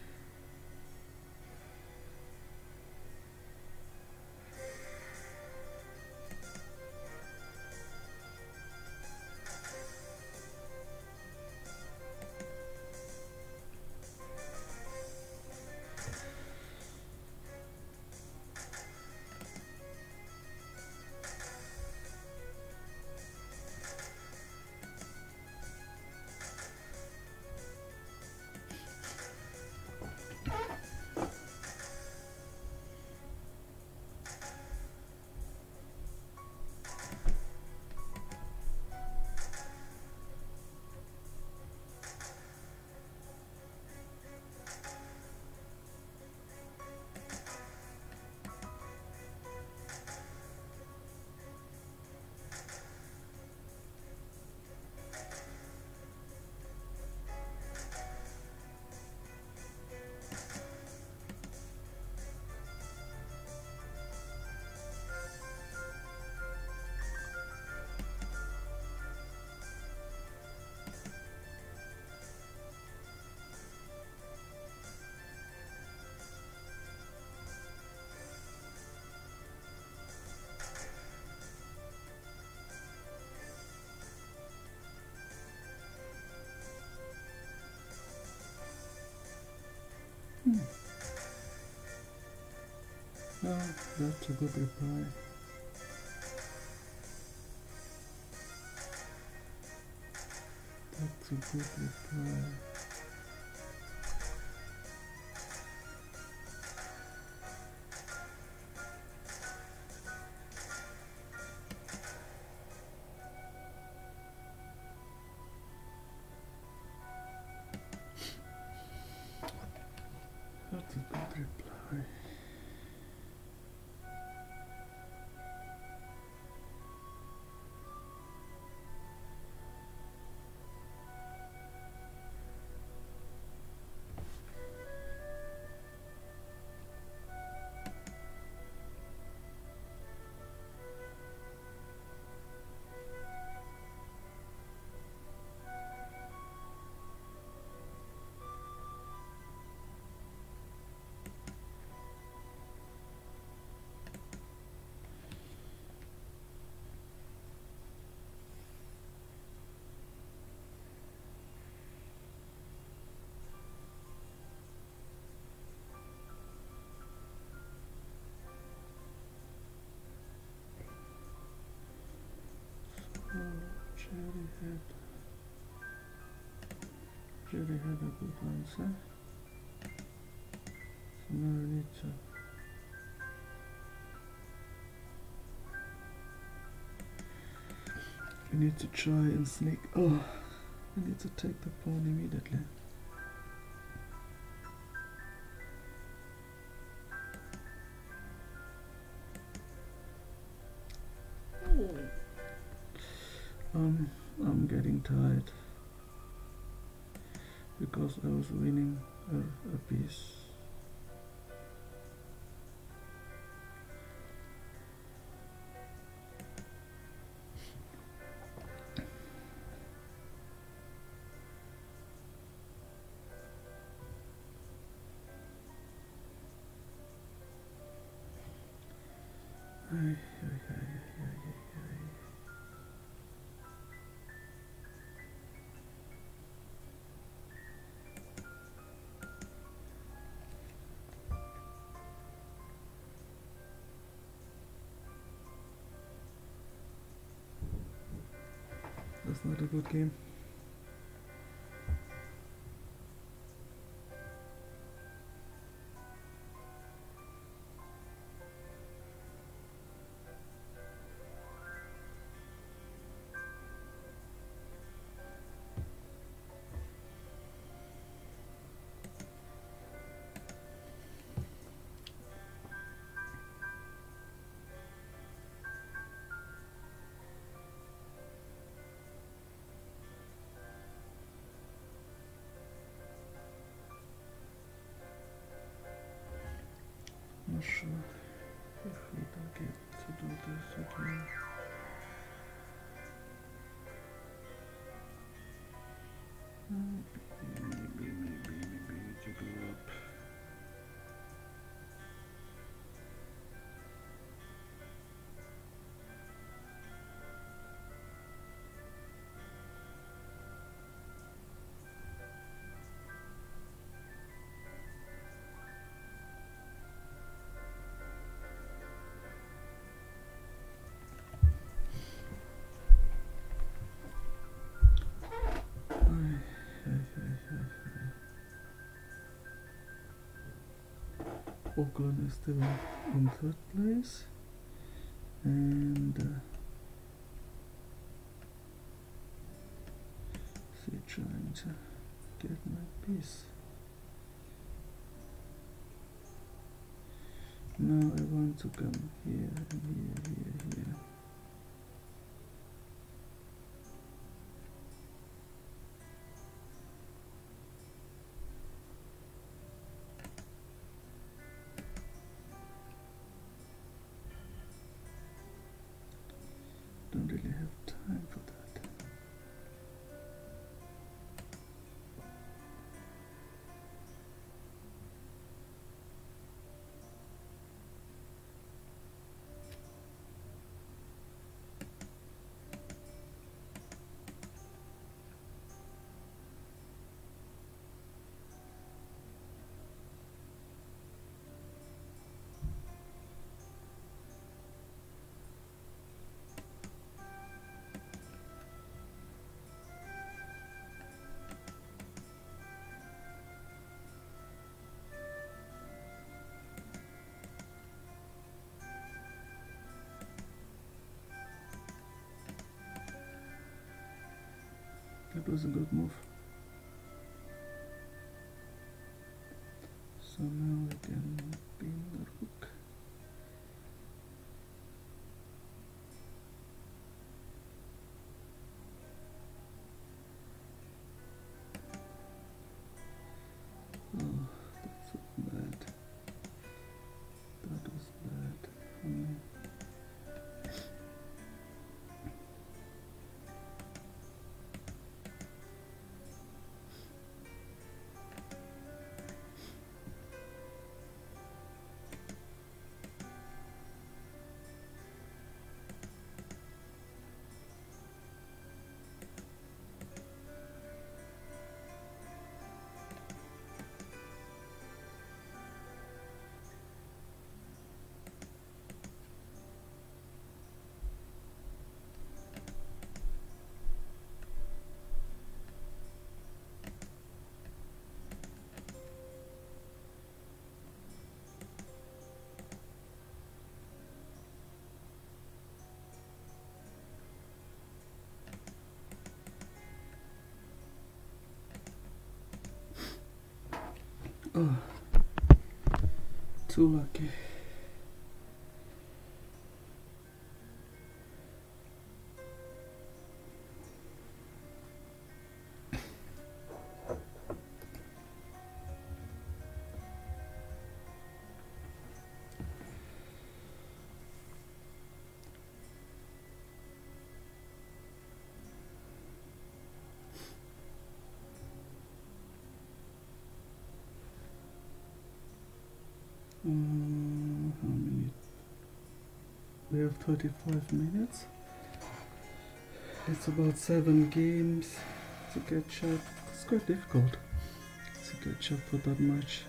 Hmm. Oh, that's a good reply. That's a good reply. Jerry had a good answer. So now I need to I need to try and sneak oh I need to take the pawn immediately. I was winning a, a piece. Not a good game. машина. Их не так, я отсюда сухо. Auckland is still in third place. And uh, see trying to get my piece. Now I want to come here and really have time for that That was a good move. Too lucky. Have 35 minutes. It's about seven games to catch up. It's quite difficult to catch up for that much.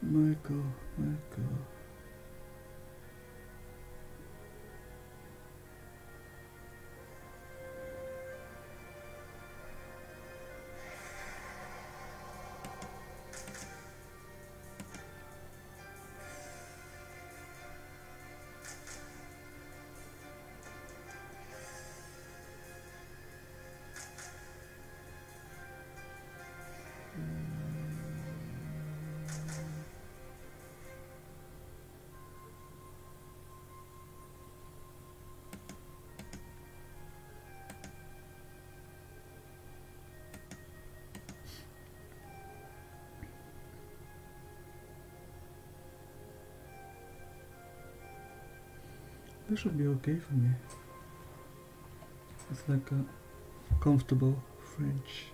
Michael, Michael. This should be okay for me. It's like a comfortable French.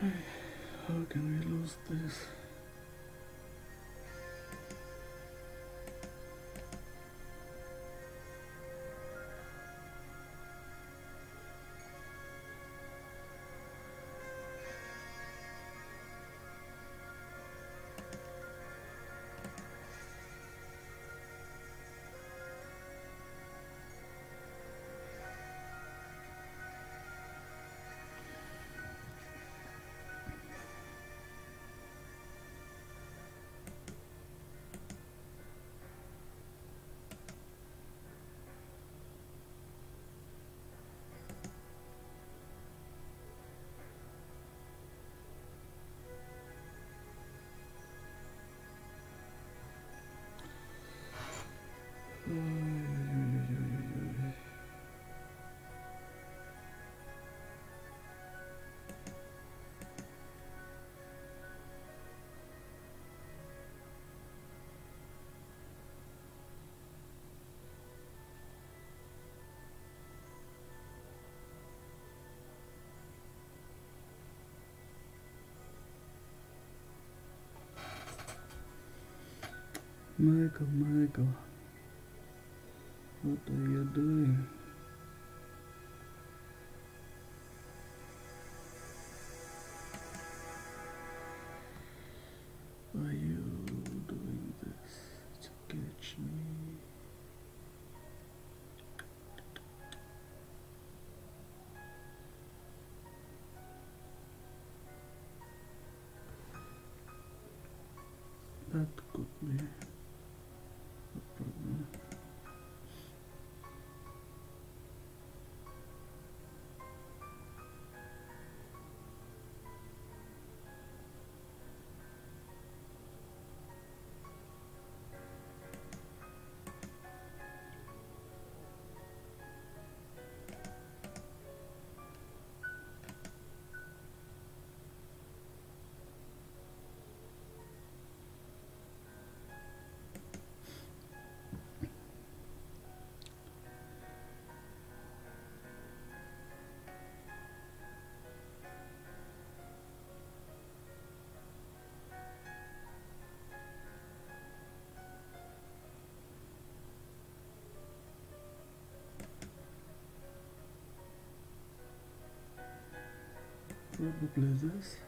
How can we lose this? Michael, Michael, what are you doing? Are you doing this to catch me? That could be Probably this.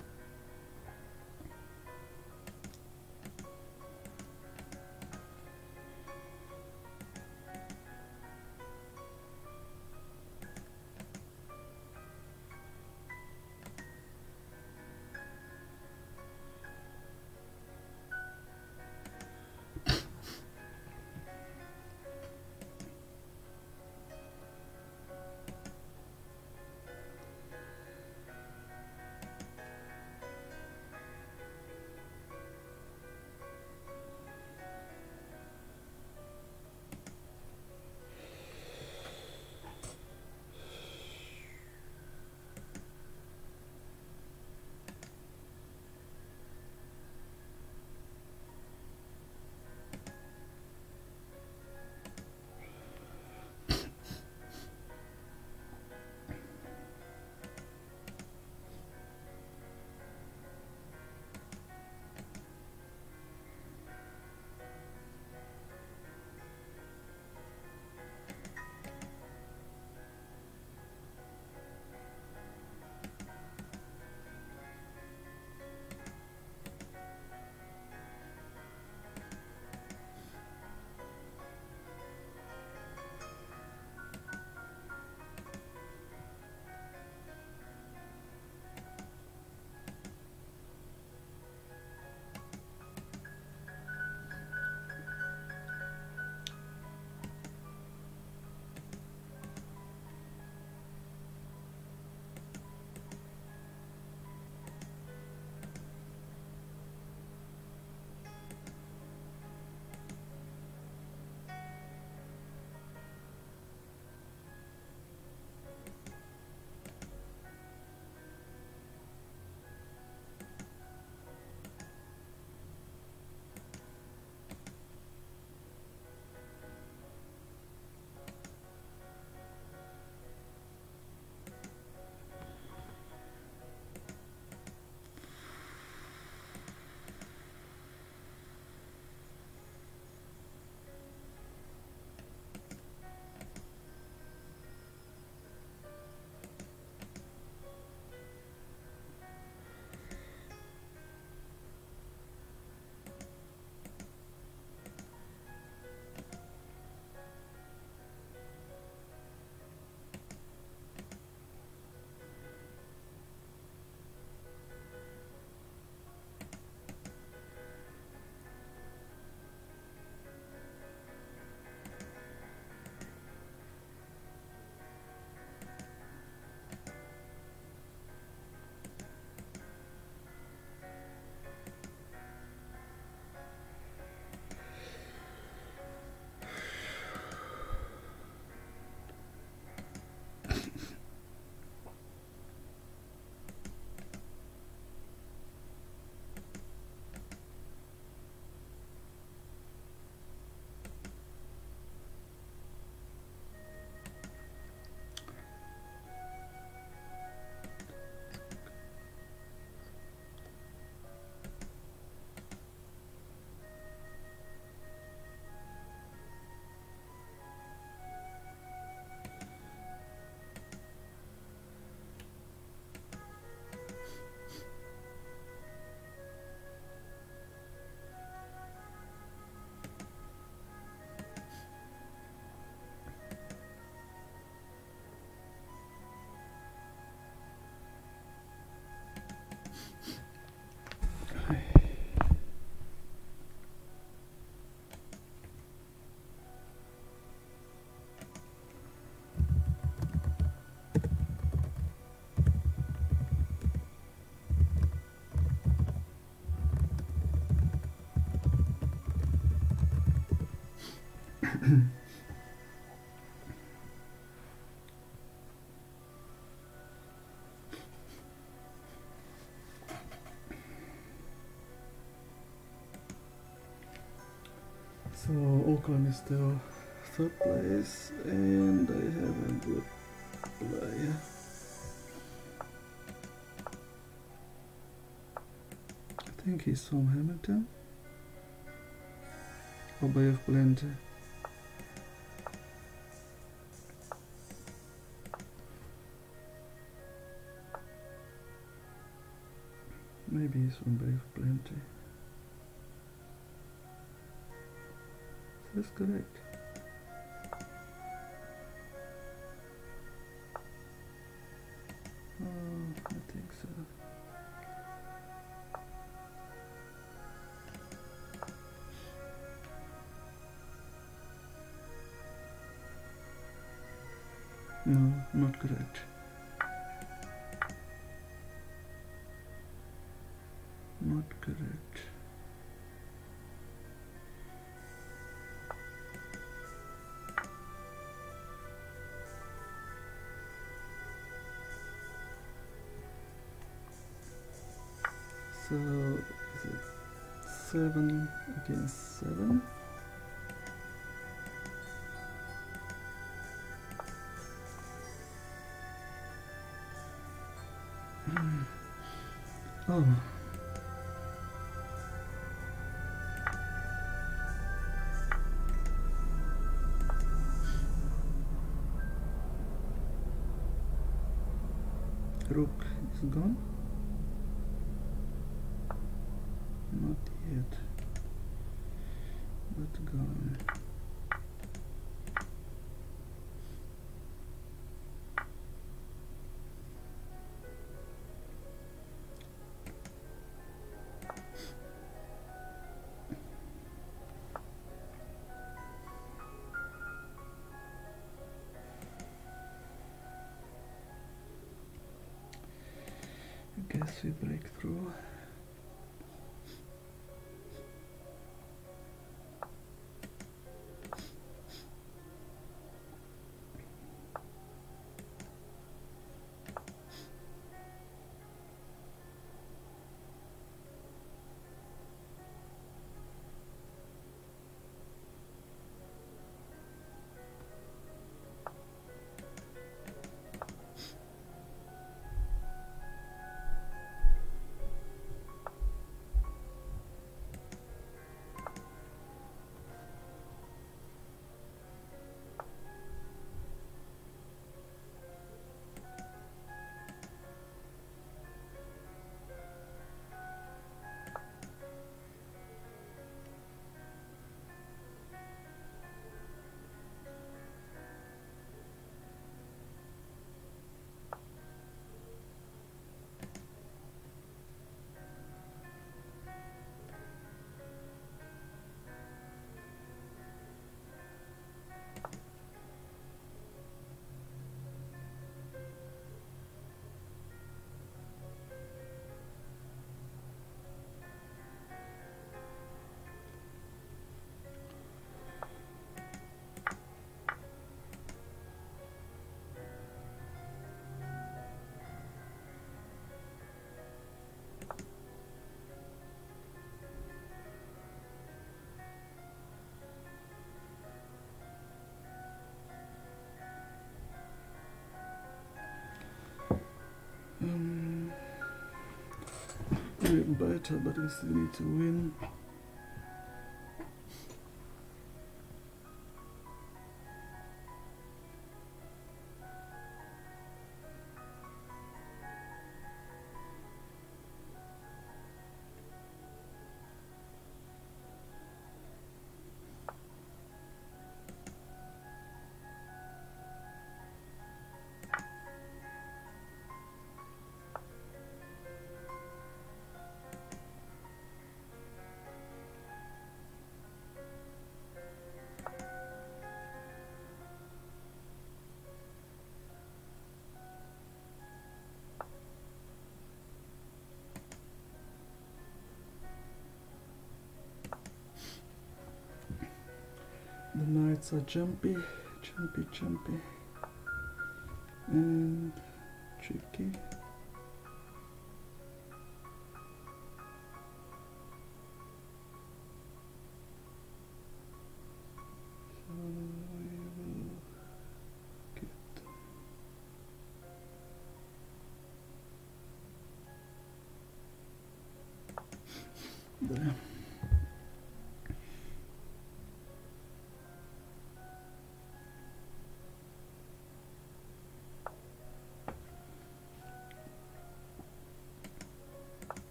So Auckland is still third place and I haven't good player. I think he's from Hamilton Bay of Plenty. Maybe he's from Bay of Plenty. That's seven against seven? [SIGHS] Oh. Rook is gone. Guess we break through. Better, but we still need to win. Are jumpy, jumpy, jumpy, and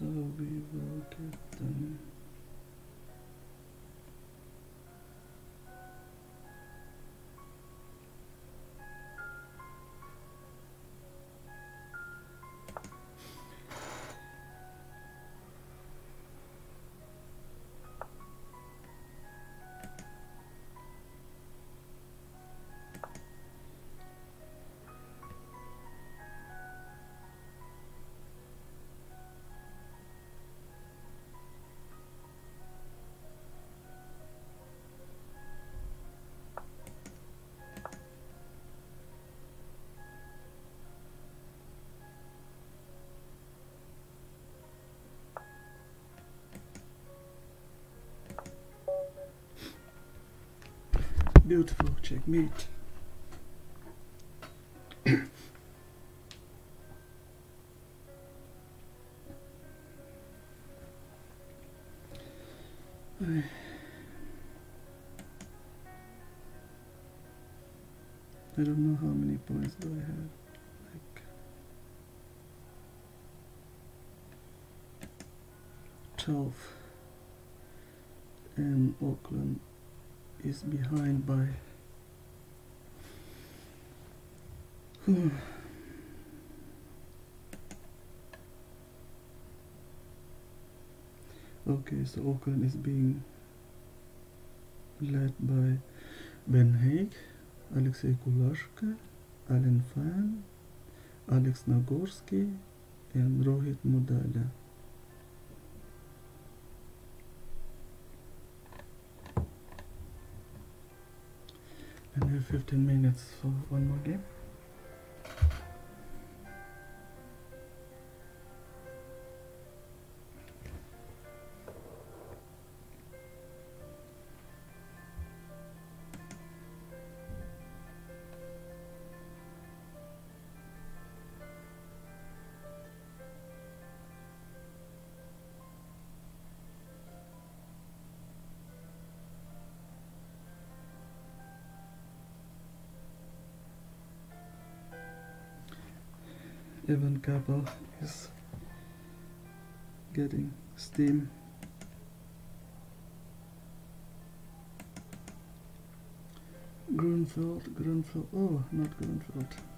so we will get them. Beautiful checkmate. I don't know how many points do I have. Like twelve, in Auckland is behind by. okay, so Auckland is being led by Ben Hague, Alexei Kulashko, Allen Fan, Alex Nagorski, and Rohit Mudala. And have 15 minutes for one more game. Evan Capel is getting steam. Grunfeld, Grunfeld, oh, not Grunfeld.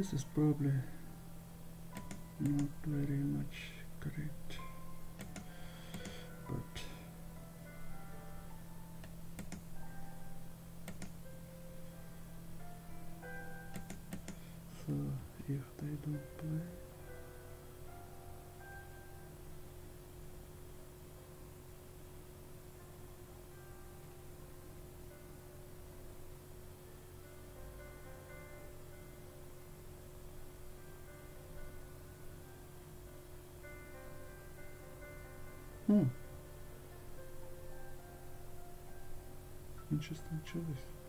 This is probably not very much correct, but so if they don't play Hmm. Interesting choice.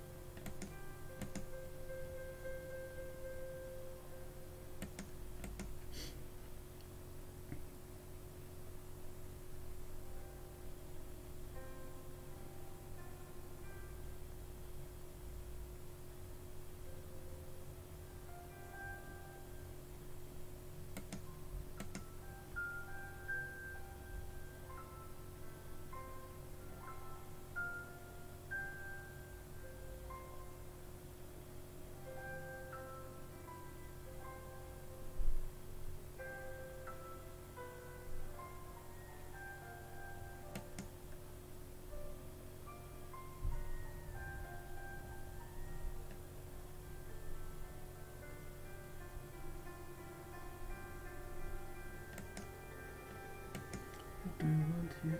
Here?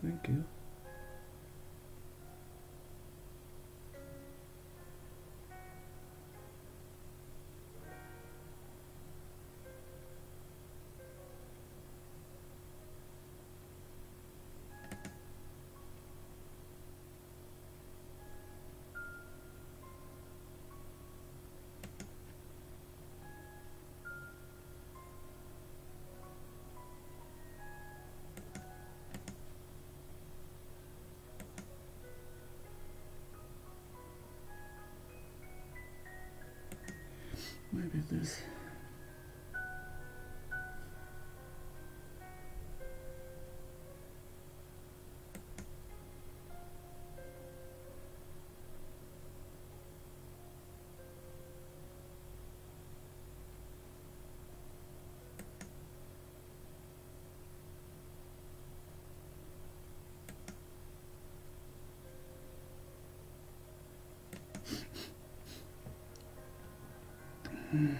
Thank you. Maybe this. Pawn.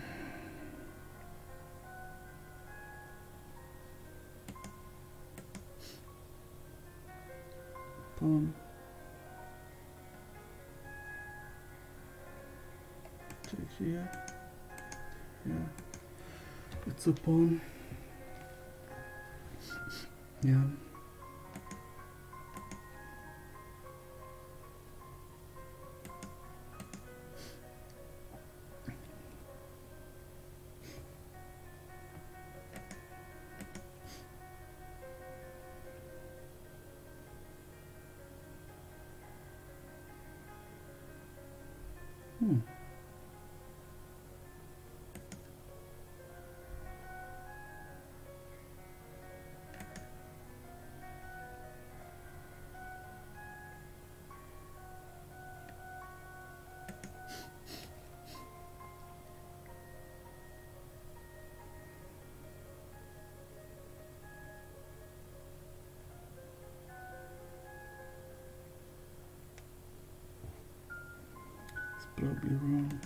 Take here. Yeah. It's a pawn. Yeah. Probably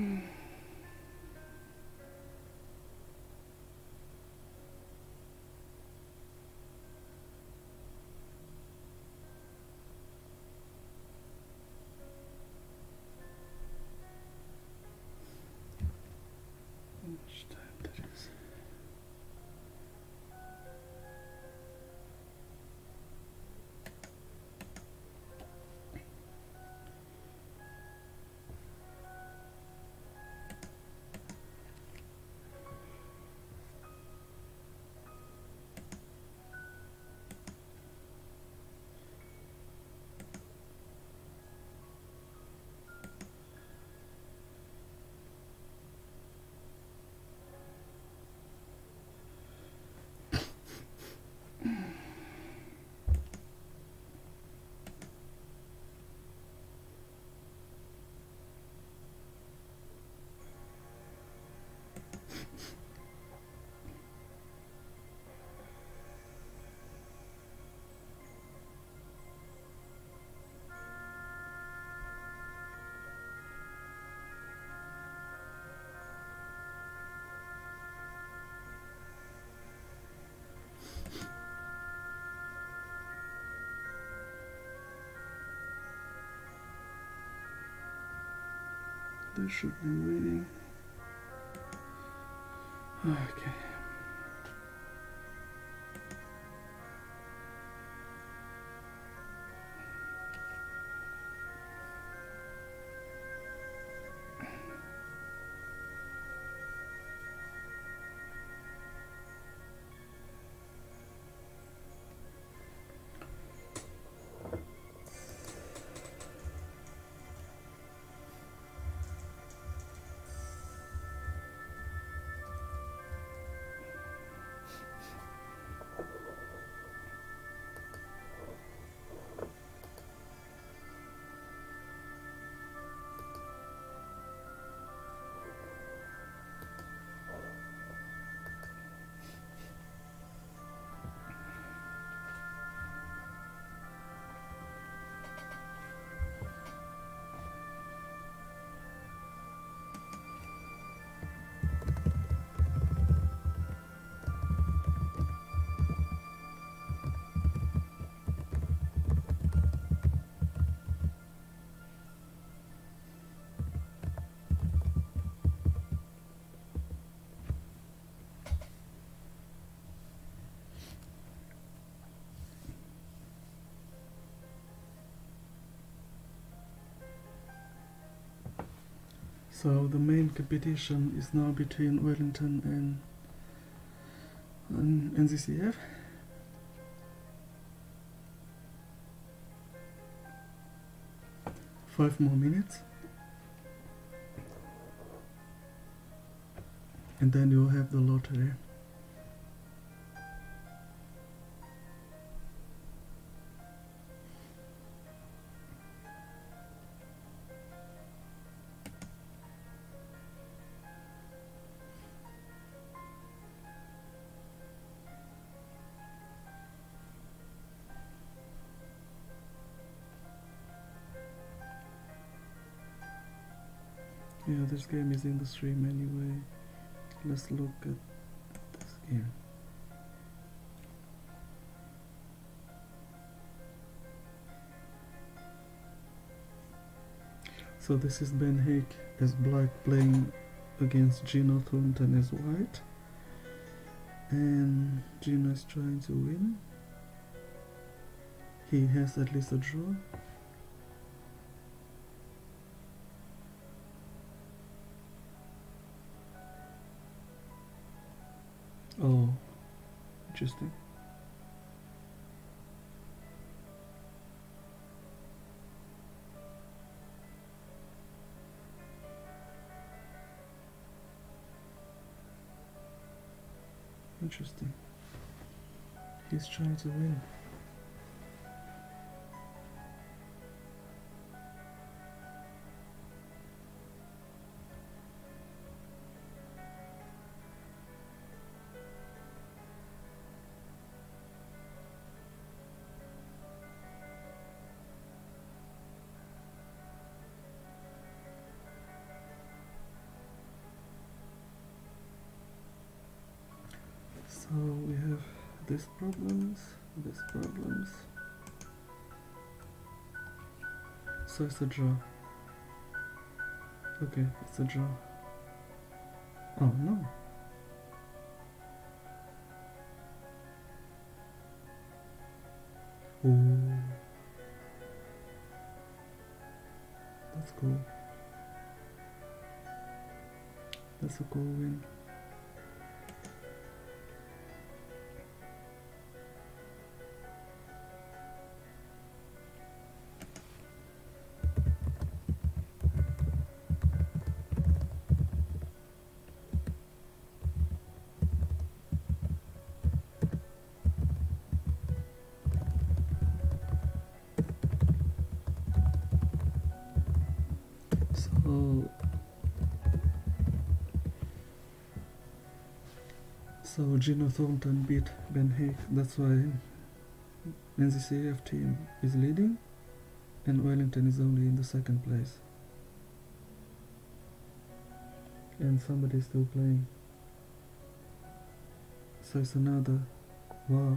wrong. They should be winning. Okay. So the main competition is now between Wellington and, and. Five more minutes. And then you'll have the lottery. This game is in the stream anyway. Let's look at this game. So this is Ben Hague as black playing against Gino Thornton as white. And Gino is trying to win. He has at least a draw. Oh, interesting. Interesting. He's trying to win. These problems, these problems. So it's a draw. Okay, it's a draw. Oh no. Ooh. That's cool. That's a cool win. So Gino Thornton beat Ben Hague. That's why NZCF team is leading, and Wellington is only in the second place. And somebody is still playing. So it's another. Wow.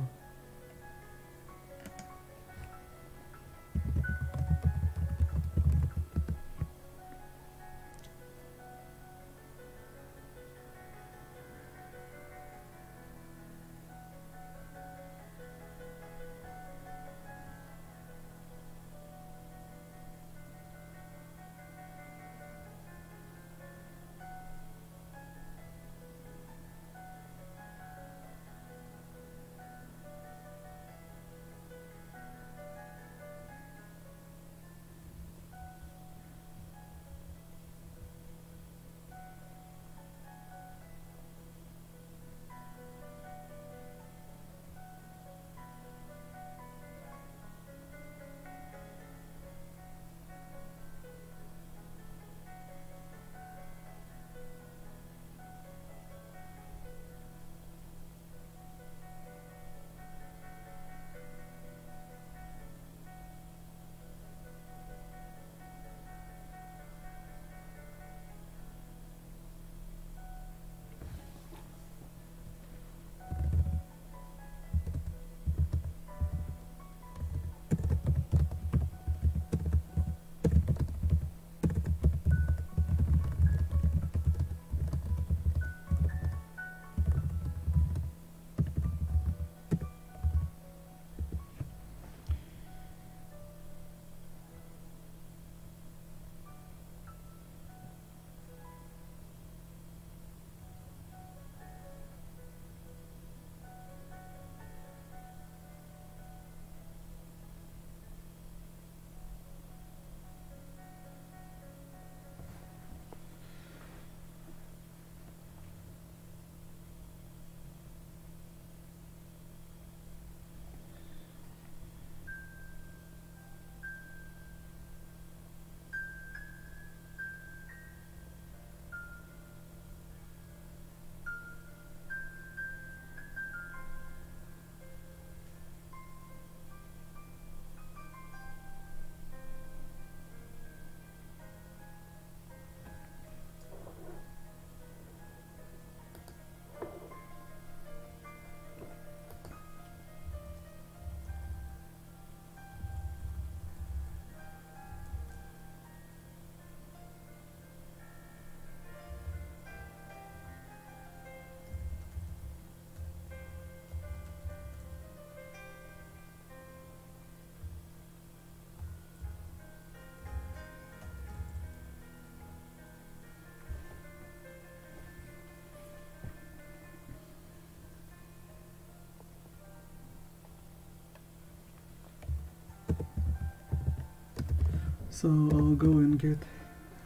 So I'll go and get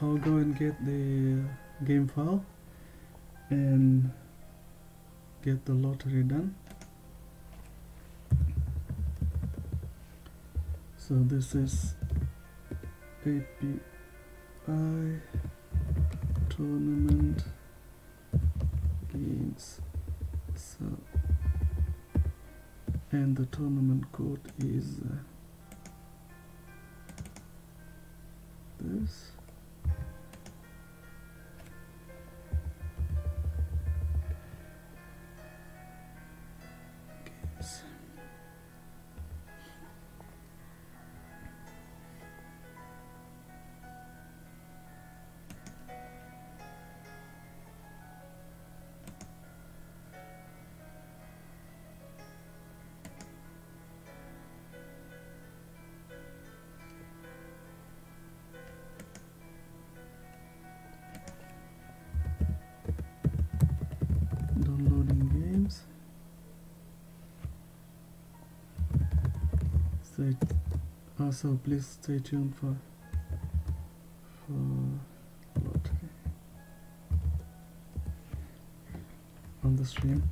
I'll go and get the game file and get the lottery done. So this is API tournament games so and the tournament code is uh, also please stay tuned for for lottery on the stream.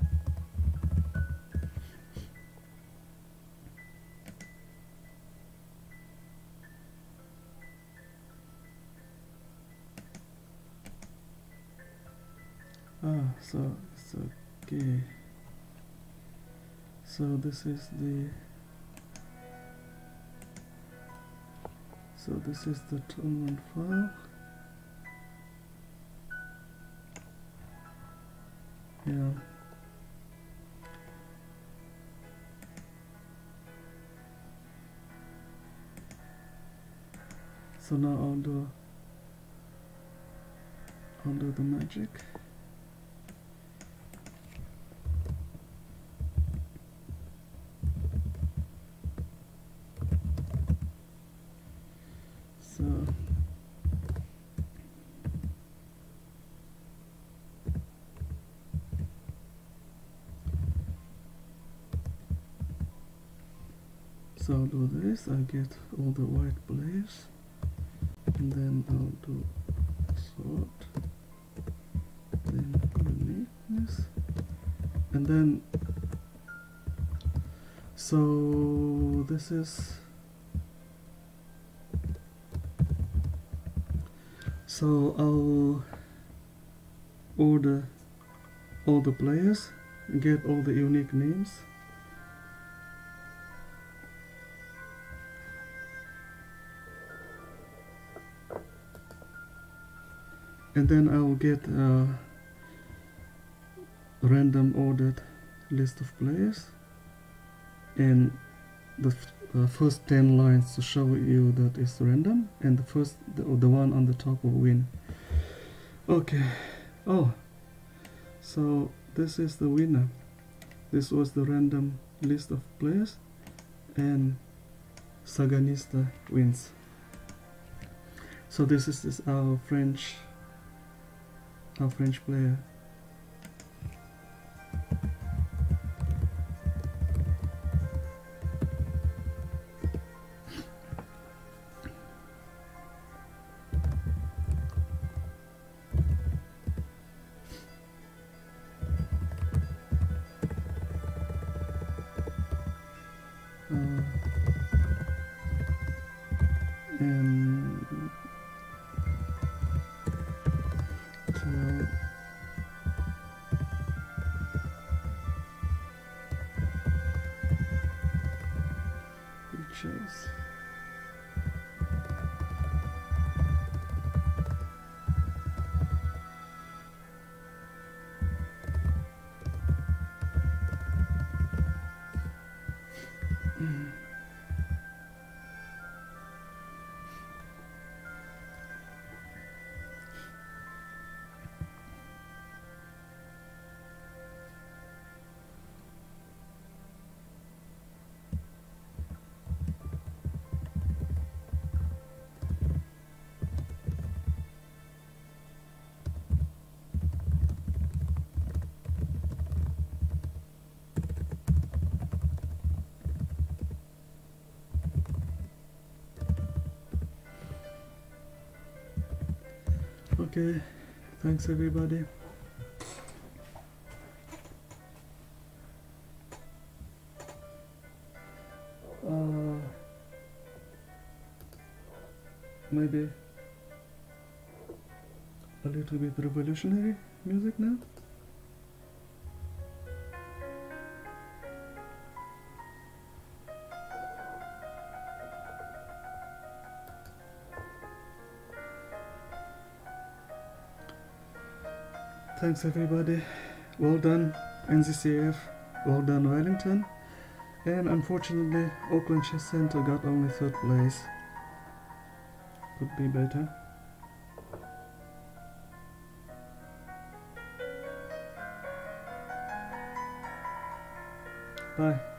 Ah so it's okay. So this is the so this is the tournament file yeah. So now I'll do I'll do the magic So So I'll I get all the white players and then I'll do sort then uniqueness and then so this is So I'll order all the players, get all the unique names. And then I'll get a random ordered list of players and the uh, first 10 lines to show you that it's random and the first the, the one on the top will win. Okay. Oh. So this is the winner. This was the random list of players and Saganista wins. So this is, is our French our French player Okay, thanks everybody. Uh, maybe a little bit revolutionary music now. Thanks everybody. Well done NZCF. Well done Wellington. And unfortunately Auckland Chess Centre got only third place. Could be better. Bye.